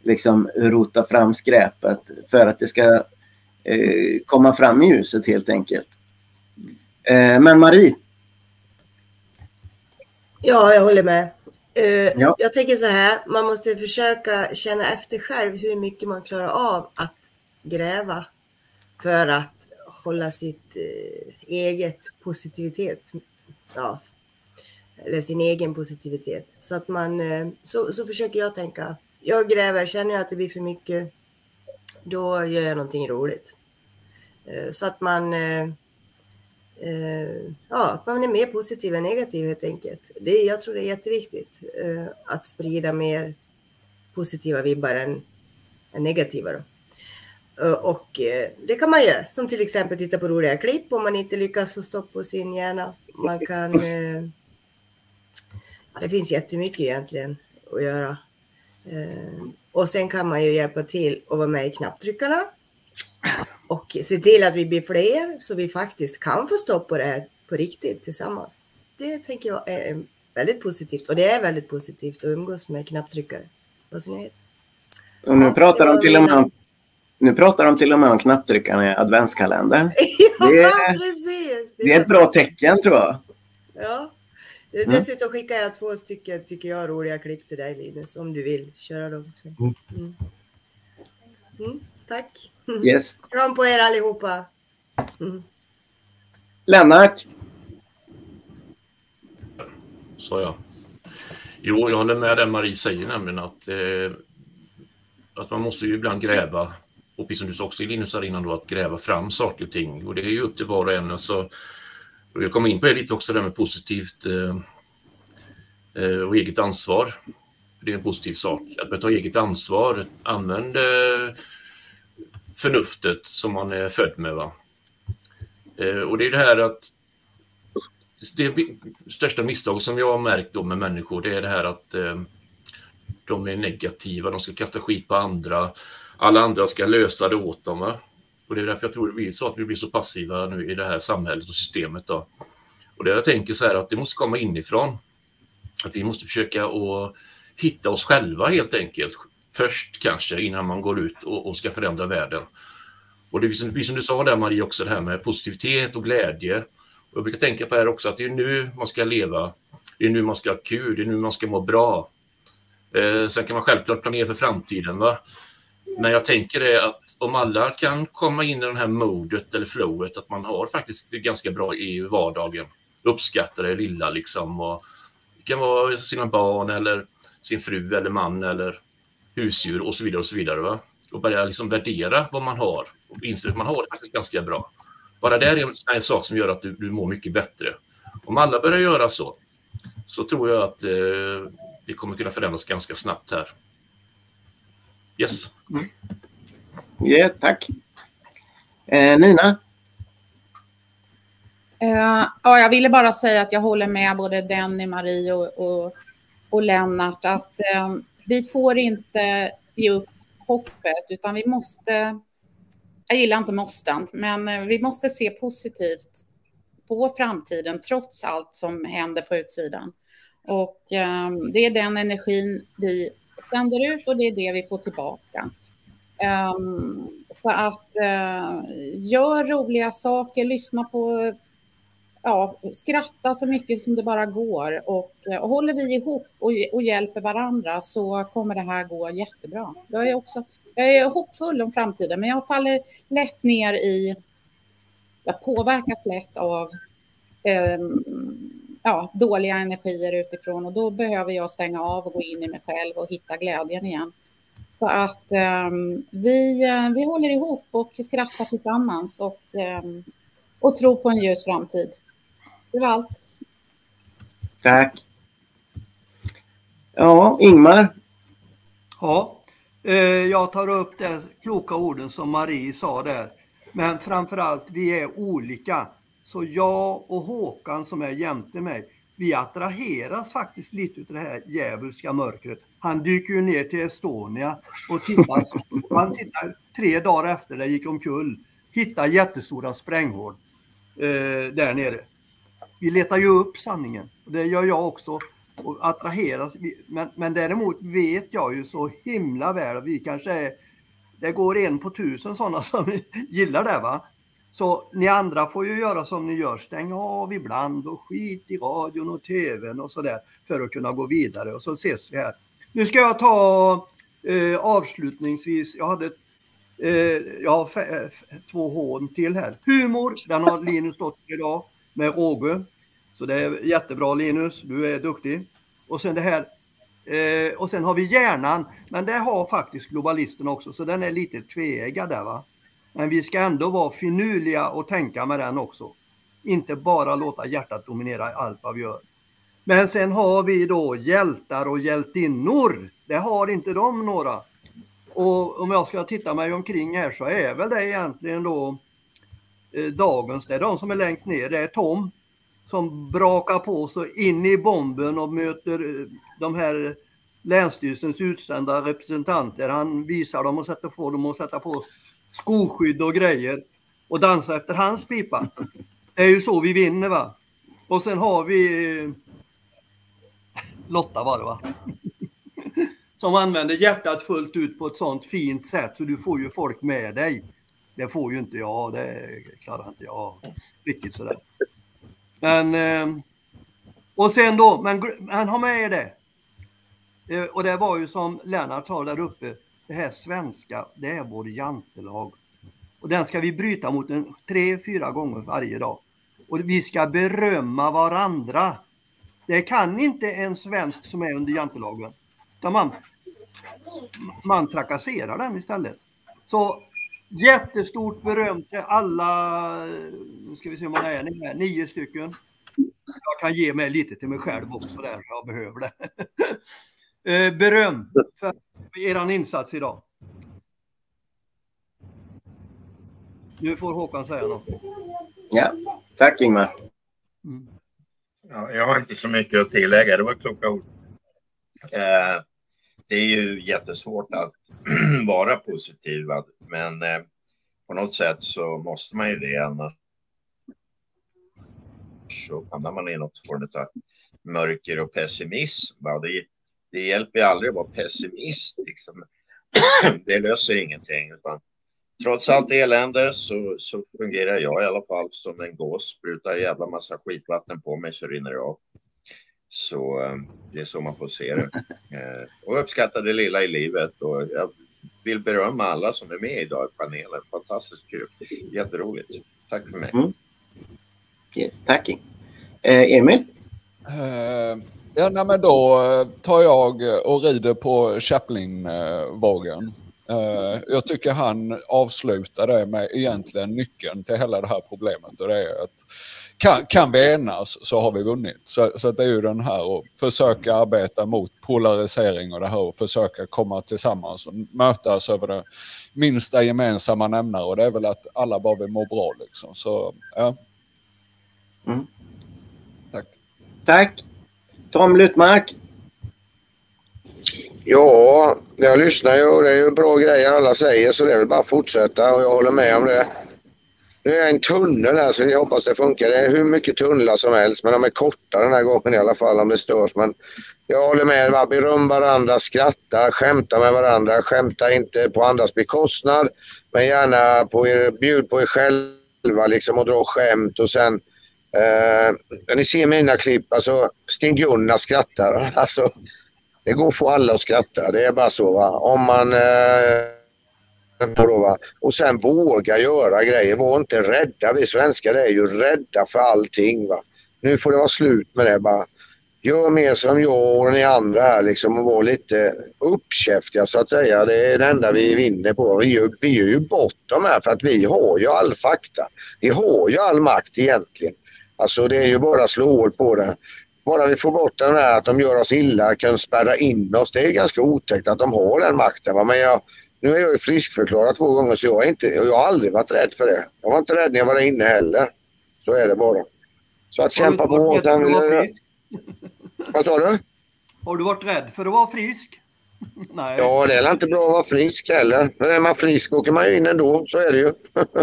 liksom rota fram skräpet för att det ska eh, komma fram i ljuset helt enkelt. Eh, men Marie, Ja, jag håller med. Eh, Ja. Jag tänker så här, man måste försöka känna efter själv hur mycket man klarar av att gräva för att hålla sitt eh, eget positivitet, ja, eller sin egen positivitet. Så att man, eh, så, så försöker jag tänka. Jag gräver, känner jag att det blir för mycket, då gör jag någonting roligt. Så att man eh, ja, att man är mer positiv än negativ helt enkelt. Det, jag tror det är jätteviktigt eh, att sprida mer positiva vibbar än, än negativa. Då. Eh, och eh, det kan man göra, som till exempel titta på roliga klipp om man inte lyckas få stopp på sin hjärna. Man kan... Eh, ja, det finns jättemycket egentligen att göra. Eh, och sen kan man ju hjälpa till och vara med i knapptryckarna och se till att vi blir fler så vi faktiskt kan få stopp på det här på riktigt tillsammans. Det tänker jag är väldigt positivt och det är väldigt positivt att umgås med knapptryckare. Vad så ni vet. och nu, pratar de till och med om, nu pratar de till och med om knapptryckarna i adventskalendern. Ja, Det är- precis! Det är ett bra tecken tror jag. Ja. Mm. Dessutom skickar jag två stycken, tycker jag, roliga klipp till dig Linus, om du vill köra dem. också. Mm. Mm. Tack! Yes. Kram på er allihopa! Mm. Lennart, sa jag. Jo, jag håller med det Marie säger nämligen att, eh, att man måste ju ibland gräva, och precis som du sa också Linus här innan då, att gräva fram saker och ting. Och det är ju upp till var och en. Alltså, och jag kommer in på det lite också, det här med positivt eh, eh, och eget ansvar. Det är en positiv sak. Att man tar eget ansvar, använd eh, förnuftet som man är född med. Va? Eh, och det är det här att det största misstaget som jag har märkt då med människor, det är det här att eh, de är negativa, de ska kasta skit på andra. Alla andra ska lösa det åt dem. Va? Och det är därför jag tror det blir så att vi blir så passiva nu i det här samhället och systemet. Då. Och det jag tänker så här att det måste komma inifrån. Att vi måste försöka att hitta oss själva helt enkelt. Först kanske innan man går ut och, och ska förändra världen. Och det är som, som du sa där Marie också det här med positivitet och glädje. Och jag brukar tänka på det här också att det är nu man ska leva. Det är nu man ska ha kul, det är nu man ska må bra. Eh, sen kan man självklart planera för framtiden. Va? Men jag tänker det att om alla kan komma in i det här modet eller flowet, att man har faktiskt det ganska bra i vardagen. Uppskatta det lilla liksom. Och det kan vara sina barn eller sin fru eller man eller husdjur och så vidare och så vidare. Va? Och börja liksom värdera vad man har och inse att man har det faktiskt ganska bra. Bara det är en, en sak som gör att du, du mår mycket bättre. Om alla börjar göra så, så tror jag att eh, vi kommer kunna förändras ganska snabbt här. Yes. Mm. Ja, tack. Eh, Nina? Eh, ja, jag ville bara säga att jag håller med både Denny, Marie och, och, och Lennart att eh, vi får inte ge upp hoppet utan vi måste, jag gillar inte måsten, men eh, vi måste se positivt på framtiden trots allt som händer på utsidan. Och um, det är den energin vi sänder ut och det är det vi får tillbaka. Um, så att uh, gör roliga saker, lyssna på, ja, skratta så mycket som det bara går och, eh, och håller vi ihop och, och hjälper varandra så kommer det här gå jättebra. Jag är också, jag är hoppfull om framtiden, men jag faller lätt ner i, jag påverkas lätt av eh, ja, dåliga energier utifrån och då behöver jag stänga av och gå in i mig själv och hitta glädjen igen. Så att ehm, eh, vi, vi håller ihop och skrattar tillsammans och, eh, och tror på en ljus framtid. Det var allt. Tack. Ja, Ingmar? Ja, eh, jag tar upp de kloka orden som Marie sa där. Men framför allt, vi är olika. Så jag och Håkan som är jämte mig, vi attraheras faktiskt lite av det här djävulska mörkret. Han dyker ju ner till Estonia och tittar, han tittar tre dagar efter det gick omkull, hittar jättestora spränghål eh, där nere. Vi letar ju upp sanningen och det gör jag också och attraheras. Men, men däremot vet jag ju så himla väl, vi kanske är, det går en på tusen sådana som gillar det va. Så ni andra får ju göra som ni gör, stänga av ibland och skit i radion och tvn och sådär för att kunna gå vidare och så ses vi här. Nu ska jag ta eh, avslutningsvis, jag hade eh, jag har två hån till här. Humor, den har Linus stått idag med råge. Så det är jättebra Linus, du är duktig. Och sen det här eh, och sen har vi hjärnan, men det har faktiskt globalisten också, så den är lite tveeggad där va. Men vi ska ändå vara finurliga och tänka med den också. Inte bara låta hjärtat dominera allt vad vi gör. Men sen har vi då hjältar och hjältinnor. Det har inte de några. Och om jag ska titta mig omkring här så är väl det egentligen då Eh, dagens, det är de som är längst ner. Det är Tom som brakar på sig in i bomben och möter eh, de här Länsstyrelsens utsända representanter. Han visar dem och sätter, får dem att sätta på skoskydd och grejer och dansa efter hans pipa. Det är ju så vi vinner va. Och sen har vi eh, Lotta var det va? Som använder hjärtat fullt ut på ett sånt fint sätt så du får ju folk med dig. Det får ju inte jag, det klarar inte jag riktigt sådär. Men eh, och sen då, men han har med det. Eh, och det var ju som Lennart sa där uppe, det här svenska, det är vår jantelag. Och den ska vi bryta mot en tre, fyra gånger varje dag. Och vi ska berömma varandra. Det kan inte en svensk som är under jantelagen. man, man trakasserar den istället. Så jättestort beröm till alla, nu ska vi se hur många är ni här, nio stycken. Jag kan ge mig lite till mig själv också där, jag behöver det. Eh, beröm för er insats idag. Nu får Håkan säga något. Ja, tack Ingmar. Mm. Ja, jag har inte så mycket att tillägga, det var kloka ord. Eh, det är ju jättesvårt att vara positiv, men eh, på något sätt så måste man ju det. Annars så hamnar man i något form av mörker och pessimism. Va? Det, det hjälper ju aldrig att vara pessimist. Liksom. det löser ingenting. Utan trots allt elände så, så fungerar jag i alla fall som en gås. Sprutar en jävla massa skitvatten på mig så rinner det av. Så eh, det är så man får se det. Eh, och uppskatta det lilla i livet. Och jag vill berömma alla som är med idag i panelen. Fantastiskt kul. Jätteroligt. Tack för mig. Mm. Yes, tack. Eh, Emil? Eh, ja, nej, men då tar jag och rider på Chaplin-vågen. Eh, jag tycker han avslutar det med egentligen nyckeln till hela det här problemet. Och det är att kan, kan vi enas så har vi vunnit. Så, så det är ju den här att försöka arbeta mot polarisering och det här och försöka komma tillsammans och mötas över det minsta gemensamma nämnare. Och det är väl att alla bara vill må bra liksom. Så ja. Mm. Tack. Tack. Tom Lutmark? Ja, jag lyssnar ju och det är ju bra grejer alla säger så det är väl bara att fortsätta och jag håller med om det. Nu är en tunnel här så jag hoppas det funkar. Det är hur mycket tunnlar som helst men de är korta den här gången i alla fall om det störs. Men jag håller med. Va? Beröm varandra, skratta, skämta med varandra. Skämta inte på andras bekostnad men gärna på er, bjud på er själva liksom och dra skämt och sen eh, ni ser mina klipp, alltså Sten-Gunnar skrattar. Alltså, det går att få alla att skratta, det är bara så. Va? Om man eh, då, va? Och sen våga göra grejer, var inte rädda. Vi svenskar är ju rädda för allting. Va? Nu får det vara slut med det bara. Gör mer som jag och ni andra här liksom och var lite uppkäftiga så att säga. Det är det enda vi vinner på. Vi gör, vi gör ju bort dem här för att vi har ju all fakta. Vi har ju all makt egentligen. Alltså det är ju bara att slå hål på det. Bara vi får bort den här att de gör oss illa, kan spärra in oss. Det är ganska otäckt att de har den makten. Va? Men jag, nu är jag ju friskförklarad två gånger så jag, inte, jag har aldrig varit rädd för det. Jag var inte rädd när jag var där inne heller. Så är det bara. Så att kämpa på. Vad sa du? Har du varit rädd för att vara frisk? Nej. Ja, det är inte bra att vara frisk heller. Men är man frisk åker man ju in ändå, så är det ju.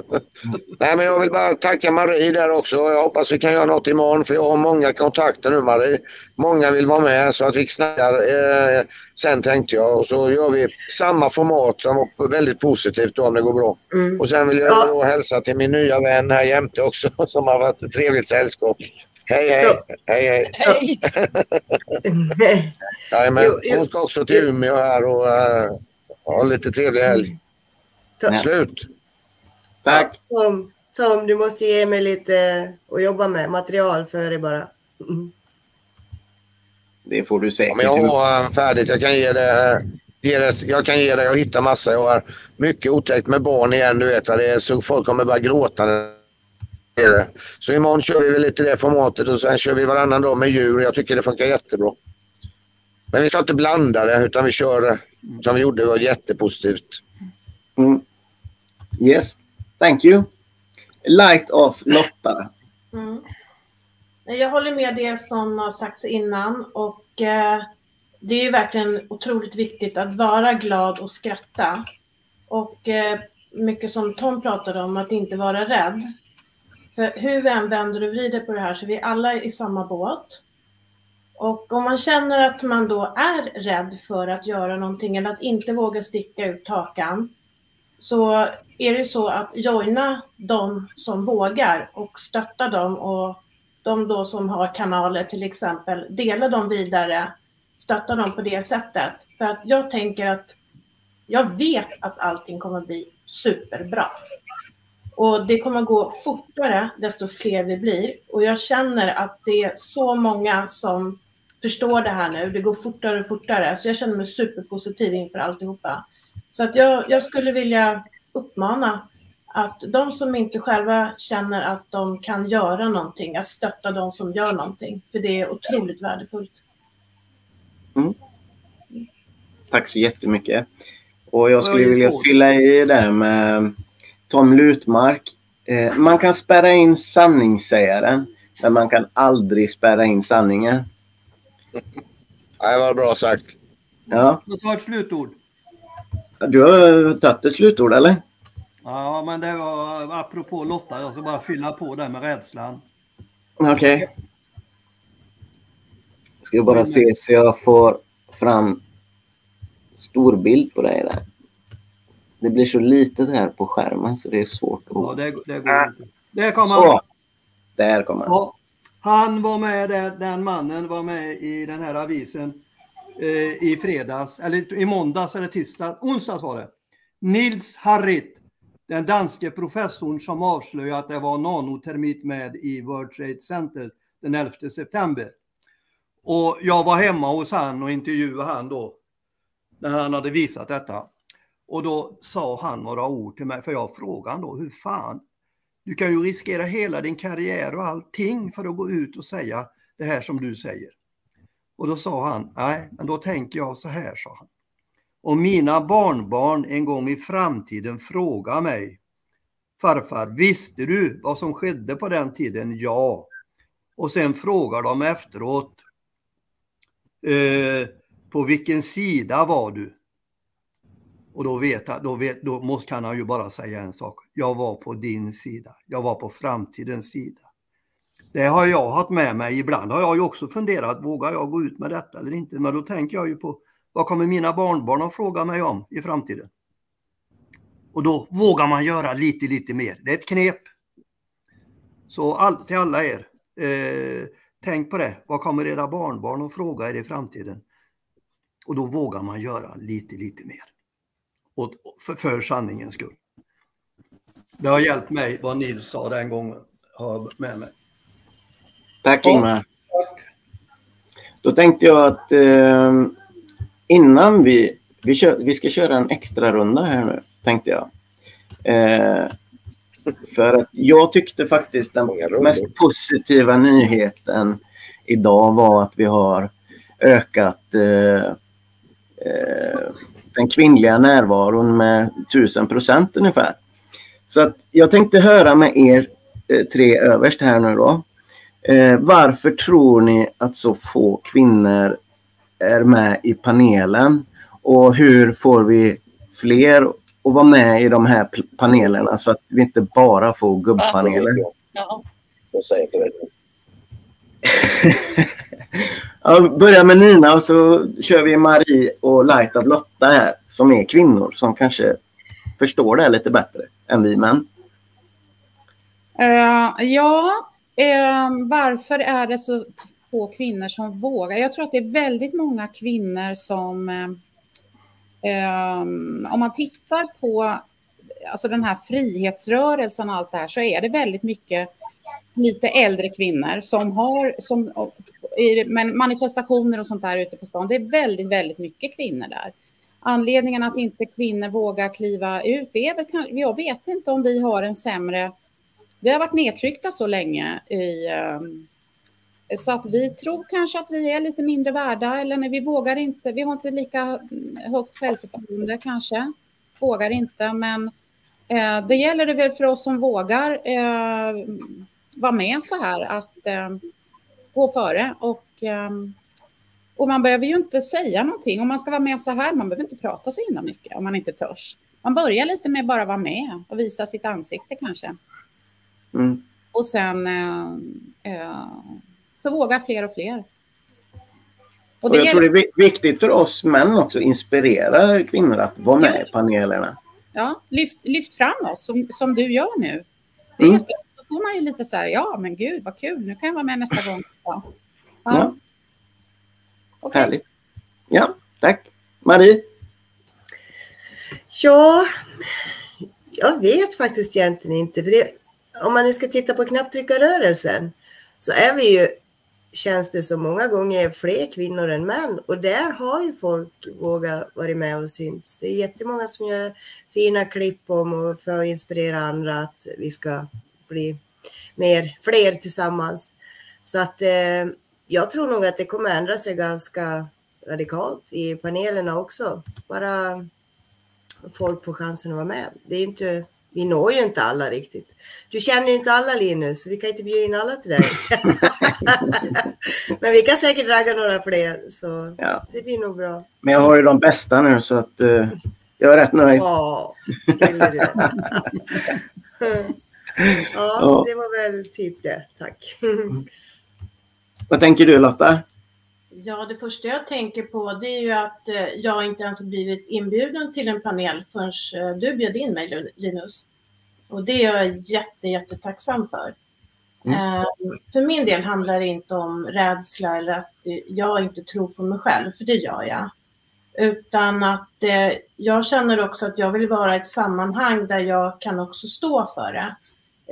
Nej, men jag vill bara tacka Marie där också. Jag hoppas vi kan göra något imorgon för jag har många kontakter nu Marie. Många vill vara med så att vi snackar eh, sen tänkte jag. Och så gör vi samma format som var väldigt positivt då om det går bra. Mm. Och sen vill jag då hälsa till min nya vän här jämte också som har varit ett trevligt sällskap. Hej hej! Hej hej! Nej, men Jo, jo. hon ska också till Umeå här och uh, ha lite trevlig helg. Slut! Tack! Tom, Tom, du måste ge mig lite att jobba med. Material för dig bara. Mm. Det får du säkert. Ja, men jag har uh, färdigt. Jag kan ge det. Ge det, jag kan ge det. Jag hittar massa. Jag har mycket otäckt med barn igen. Du vet, det är, så folk kommer bara gråta. Så imorgon kör vi väl lite det formatet och sen kör vi varannan dag med djur. Jag tycker det funkar jättebra. Men vi ska inte blanda det utan vi kör som vi gjorde. Det var jättepositivt. Mm. Yes, thank you. Light of Lotta. Mm. Jag håller med det som har sagts innan och eh, det är ju verkligen otroligt viktigt att vara glad och skratta. Och eh, mycket som Tom pratade om, att inte vara rädd. För hur vi än vänder och vrider på det här så är vi alla i samma båt. Och om man känner att man då är rädd för att göra någonting eller att inte våga sticka ut hakan så är det ju så att joina de som vågar och stötta dem och de då som har kanaler till exempel, dela dem vidare, stötta dem på det sättet. För att jag tänker att jag vet att allting kommer bli superbra. Och det kommer gå fortare desto fler vi blir. Och jag känner att det är så många som förstår det här nu. Det går fortare och fortare. Så jag känner mig superpositiv inför alltihopa. Så att jag, jag skulle vilja uppmana att de som inte själva känner att de kan göra någonting, att stötta de som gör någonting. För det är otroligt värdefullt. Mm. Tack så jättemycket. Och jag skulle det vilja fylla i där med Tom Lutmark. Eh, man kan spärra in sanningssägaren, men man kan aldrig spärra in sanningen. Det var bra sagt. Ja. Då tar ett slutord. Du har tagit ett slutord eller? Ja, men det var apropå Lotta, jag ska bara fylla på där med rädslan. Okej. Ska jag bara se så jag får fram storbild på dig där. Det blir så litet här på skärmen så det är svårt att... Ja, det, det går inte. Där kommer Så. han. Där kommer han. Ja, han var med, där, den mannen var med i den här avisen eh, i fredags, eller i måndags eller tisdag, onsdags var det. Nils Harrit, den danske professorn som avslöjade att det var nanotermit med i World Trade Center den 11 september. Och jag var hemma hos han och intervjuade han då, när han hade visat detta. Och då sa han några ord till mig, för jag frågade då, hur fan, du kan ju riskera hela din karriär och allting för att gå ut och säga det här som du säger. Och då sa han, nej, men då tänker jag så här, sa han. Om mina barnbarn en gång i framtiden frågar mig, farfar, visste du vad som skedde på den tiden? Ja. Och sen frågar de efteråt, eh, på vilken sida var du? Och då, vet då, vet, då måste, kan han ju bara säga en sak. Jag var på din sida. Jag var på framtidens sida. Det har jag haft med mig. Ibland har jag ju också funderat, vågar jag gå ut med detta eller inte? Men då tänker jag ju på, vad kommer mina barnbarn att fråga mig om i framtiden? Och då vågar man göra lite, lite mer. Det är ett knep. Så all, till alla er, eh, tänk på det. Vad kommer era barnbarn att fråga er i framtiden? Och då vågar man göra lite, lite mer. Och för, för sanningens skull. Det har hjälpt mig vad Nils sa den gången. Har med mig. Tack Ingmar. Då tänkte jag att eh, innan vi, vi, kör, vi ska köra en extra runda här nu, tänkte jag. Eh, för att jag tyckte faktiskt den mest positiva nyheten idag var att vi har ökat eh, eh, den kvinnliga närvaron med 1000 procent ungefär. Så att jag tänkte höra med er eh, tre överst här nu då. Eh, varför tror ni att så få kvinnor är med i panelen? Och hur får vi fler att vara med i de här panelerna så att vi inte bara får gubbpaneler? Ja. Jag säger till dig. Ja, börja med Nina och så kör vi Marie och Light of Lotta här som är kvinnor som kanske förstår det här lite bättre än vi män. Uh, eh, ja, uh, varför är det så få kvinnor som vågar? Jag tror att det är väldigt många kvinnor som... uh, om man tittar på alltså den här frihetsrörelsen och allt det här så är det väldigt mycket lite äldre kvinnor som har som, men manifestationer och sånt där ute på stan. Det är väldigt, väldigt mycket kvinnor där. Anledningen att inte kvinnor vågar kliva ut är väl jag vet inte om vi har en sämre, vi har varit nedtryckta så länge i, ehm, så att vi tror kanske att vi är lite mindre värda eller när vi vågar inte, vi har inte lika högt självförtroende kanske, vågar inte, men eh, det gäller det väl för oss som vågar eh, vara med så här att eh, gå före och eh, och man behöver ju inte säga någonting. Om man ska vara med så här, man behöver inte prata så himla mycket om man inte törs. Man börjar lite med bara vara med och visa sitt ansikte kanske. Mm. Och sen eh, eh, så vågar fler och fler. Och jag tror det är vi- viktigt för oss män också att inspirera kvinnor att vara med i panelerna. Ja, lyft, lyft fram oss som, som du gör nu. Det är Mm. Får man ju lite så här, ja men gud vad kul, nu kan jag vara med nästa gång. Ja. Ja. Okej. Härligt. Ja, tack. Marie? Ja, jag vet faktiskt egentligen inte. För det, om man nu ska titta på knapptryckarrörelsen så är vi ju, känns det så många gånger, fler kvinnor än män. Och där har ju folk vågat vara med och synts. Det är jättemånga som gör fina klipp om och för att inspirera andra att vi ska bli mer, fler tillsammans. Så att eh, jag tror nog att det kommer ändra sig ganska radikalt i panelerna också. Bara folk får chansen att vara med. Det är inte, vi når ju inte alla riktigt. Du känner ju inte alla Linus, så vi kan inte bjuda in alla till dig. Men vi kan säkert ragga några fler, så Ja. det blir nog bra. Men jag har ju de bästa nu så att eh, jag är rätt nöjd. Ja. ja, Ja. det var väl typ det. Tack. Vad tänker du Lotta? Ja, det första jag tänker på det är ju att eh, jag inte ens har blivit inbjuden till en panel förrän eh, du bjöd in mig Linus. Och det är jag jätte, jättetacksam för. Eh, för min del handlar det inte om rädsla eller att jag inte tror på mig själv, för det gör jag. Utan att jag känner också att jag vill vara i ett sammanhang där jag kan också stå för det.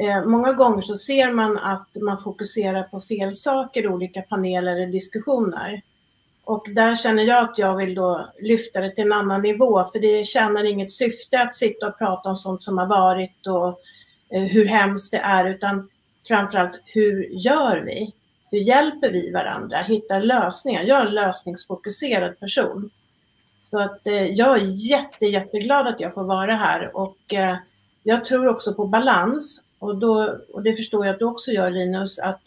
Eh, många gånger så ser man att man fokuserar på fel saker i olika paneler eller diskussioner. Och där känner jag att jag vill då lyfta det till en annan nivå, för det tjänar inget syfte att sitta och prata om sånt som har varit och eh, hur hemskt det är, utan framförallt hur gör vi? Hur hjälper vi varandra? Hittar lösningar. Jag är en lösningsfokuserad person. Så att eh, jag är jätte, jätteglad att jag får vara här och eh, jag tror också på balans och, då, och det förstår jag att du också gör Linus, att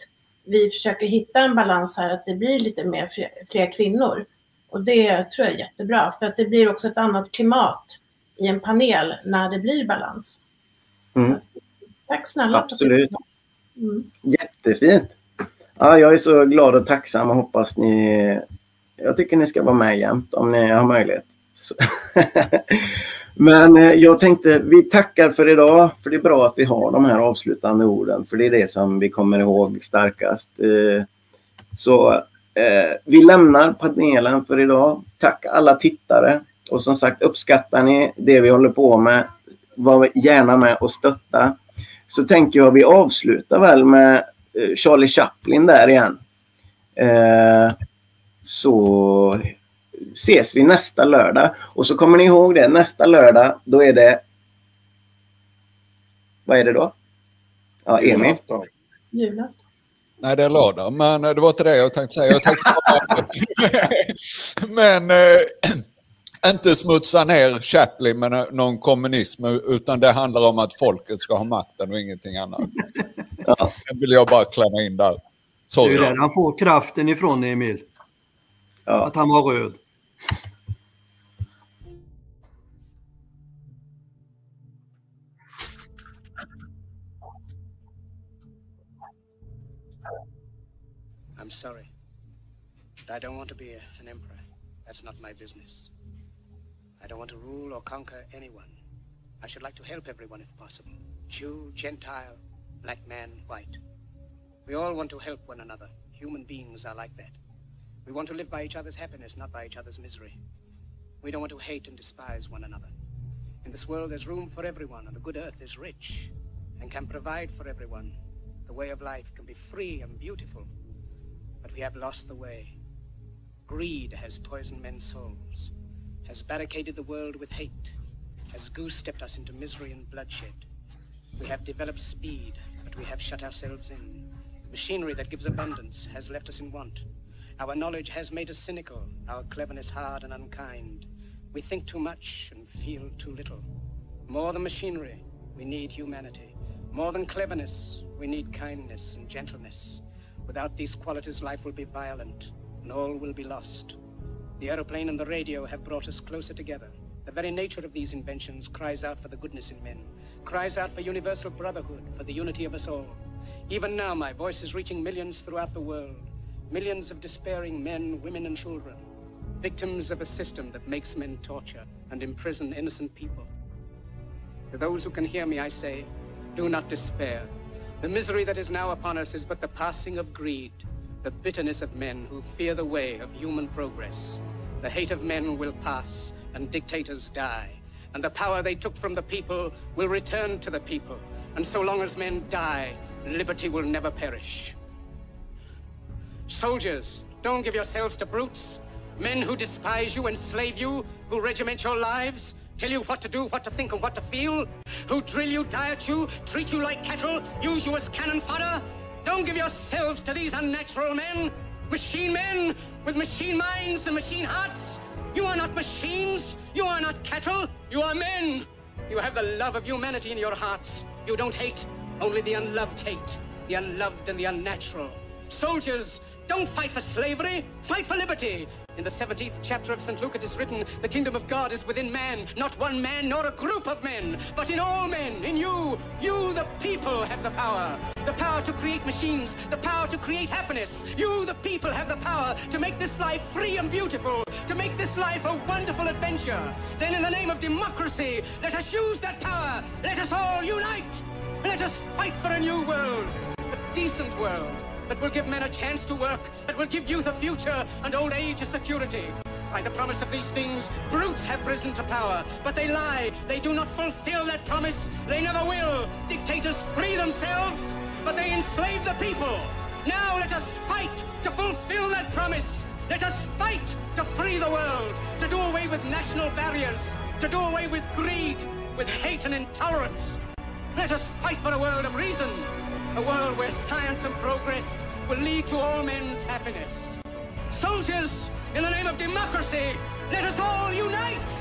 vi försöker hitta en balans här, att det blir lite mer fler, fler kvinnor. Och det tror jag är jättebra, för att det blir också ett annat klimat i en panel när det blir balans. Mm. Tack snälla. Absolut. Mm. Jättefint. Ja, jag är så glad och tacksam och hoppas ni... Jag tycker ni ska vara med jämt om ni har möjlighet. Men eh, jag tänkte, vi tackar för idag. För det är bra att vi har de här avslutande orden. För det är det som vi kommer ihåg starkast. Eh, så eh, vi lämnar panelen för idag. Tack alla tittare. Och som sagt, uppskattar ni det vi håller på med, var gärna med och stötta. Så tänker jag vi avslutar väl med Charlie Chaplin där igen. Så ses vi nästa lördag. Och så kommer ni ihåg det, nästa lördag då är det... Vad är det då? Ja, Emil. Julafton. Nej, det är lördag, men eh, det var inte det jag tänkte säga. Jag tänkte bara... men eh, inte smutsa ner Chaplin med nå- någon kommunism, utan det handlar om att folket ska ha makten och ingenting annat. Ja. Det vill jag bara klämma in där. Det är Sorry. där han får kraften ifrån Emil. Att han var röd. I'm sorry. But I don't want to be a- an emperor. That's not my business. I don't want to rule or conquer anyone. I should like to help everyone if possible. Jew, Gentile, black man, white. We all want to help one another. Human beings are like that. We want to live by each other's happiness, not by each other's misery. We don't want to hate and despise one another. In this world, there's room for everyone, and the good earth is rich and can provide for everyone. The way of life can be free and beautiful, but we have lost the way. Greed has poisoned men's souls, has barricaded the world with hate, has goose stepped us into misery and bloodshed. We have developed speed, but we have shut ourselves in. Machinery that gives abundance has left us in want. Our knowledge has made us cynical, our cleverness hard and unkind. We think too much and feel too little. More than machinery, we need humanity. More than cleverness, we need kindness and gentleness. Without these qualities, life will be violent and all will be lost. The aeroplane and the radio have brought us closer together. The very nature of these inventions cries out for the goodness in men, cries out for universal brotherhood, for the unity of us all. Even now, my voice is reaching millions throughout the world. Millions of despairing men, women, and children. Victims of a system that makes men torture and imprison innocent people. To those who can hear me, I say, do not despair. The misery that is now upon us is but the passing of greed, the bitterness of men who fear the way of human progress. The hate of men will pass, and dictators die. And the power they took from the people will return to the people. And so long as men die, liberty will never perish. Soldiers, don't give yourselves to brutes. Men who despise you, enslave you, who regiment your lives, tell you what to do, what to think, and what to feel, who drill you, diet you, treat you like cattle, use you as cannon fodder. Don't give yourselves to these unnatural men, machine men with machine minds and machine hearts. You are not machines, you are not cattle, you are men. You have the love of humanity in your hearts. You don't hate, only the unloved hate. The unloved and the unnatural. Soldiers, don't fight for slavery, fight for liberty. In the 17th chapter of St. Luke it is written, the kingdom of God is within man, not one man nor a group of men, but in all men, in you. You, the people, have the power. The power to create machines, the power to create happiness. You, the people, have the power to make this life free and beautiful, to make this life a wonderful adventure. Then in the name of democracy, let us use that power. Let us all unite. Let us fight for a new world, a decent world that will give men a chance to work, that will give youth a future and old age a security. By the promise of these things, brutes have risen to power, but they lie. They do not fulfill that promise. They never will. Dictators free themselves, but they enslave the people. Now let us fight to fulfill that promise. Let us fight to free the world, to do away with national barriers, to do away with greed, with hate and intolerance. Let us fight for a world of reason, a world where science and progress will lead to all men's happiness. Soldiers, in the name of democracy, let us all unite!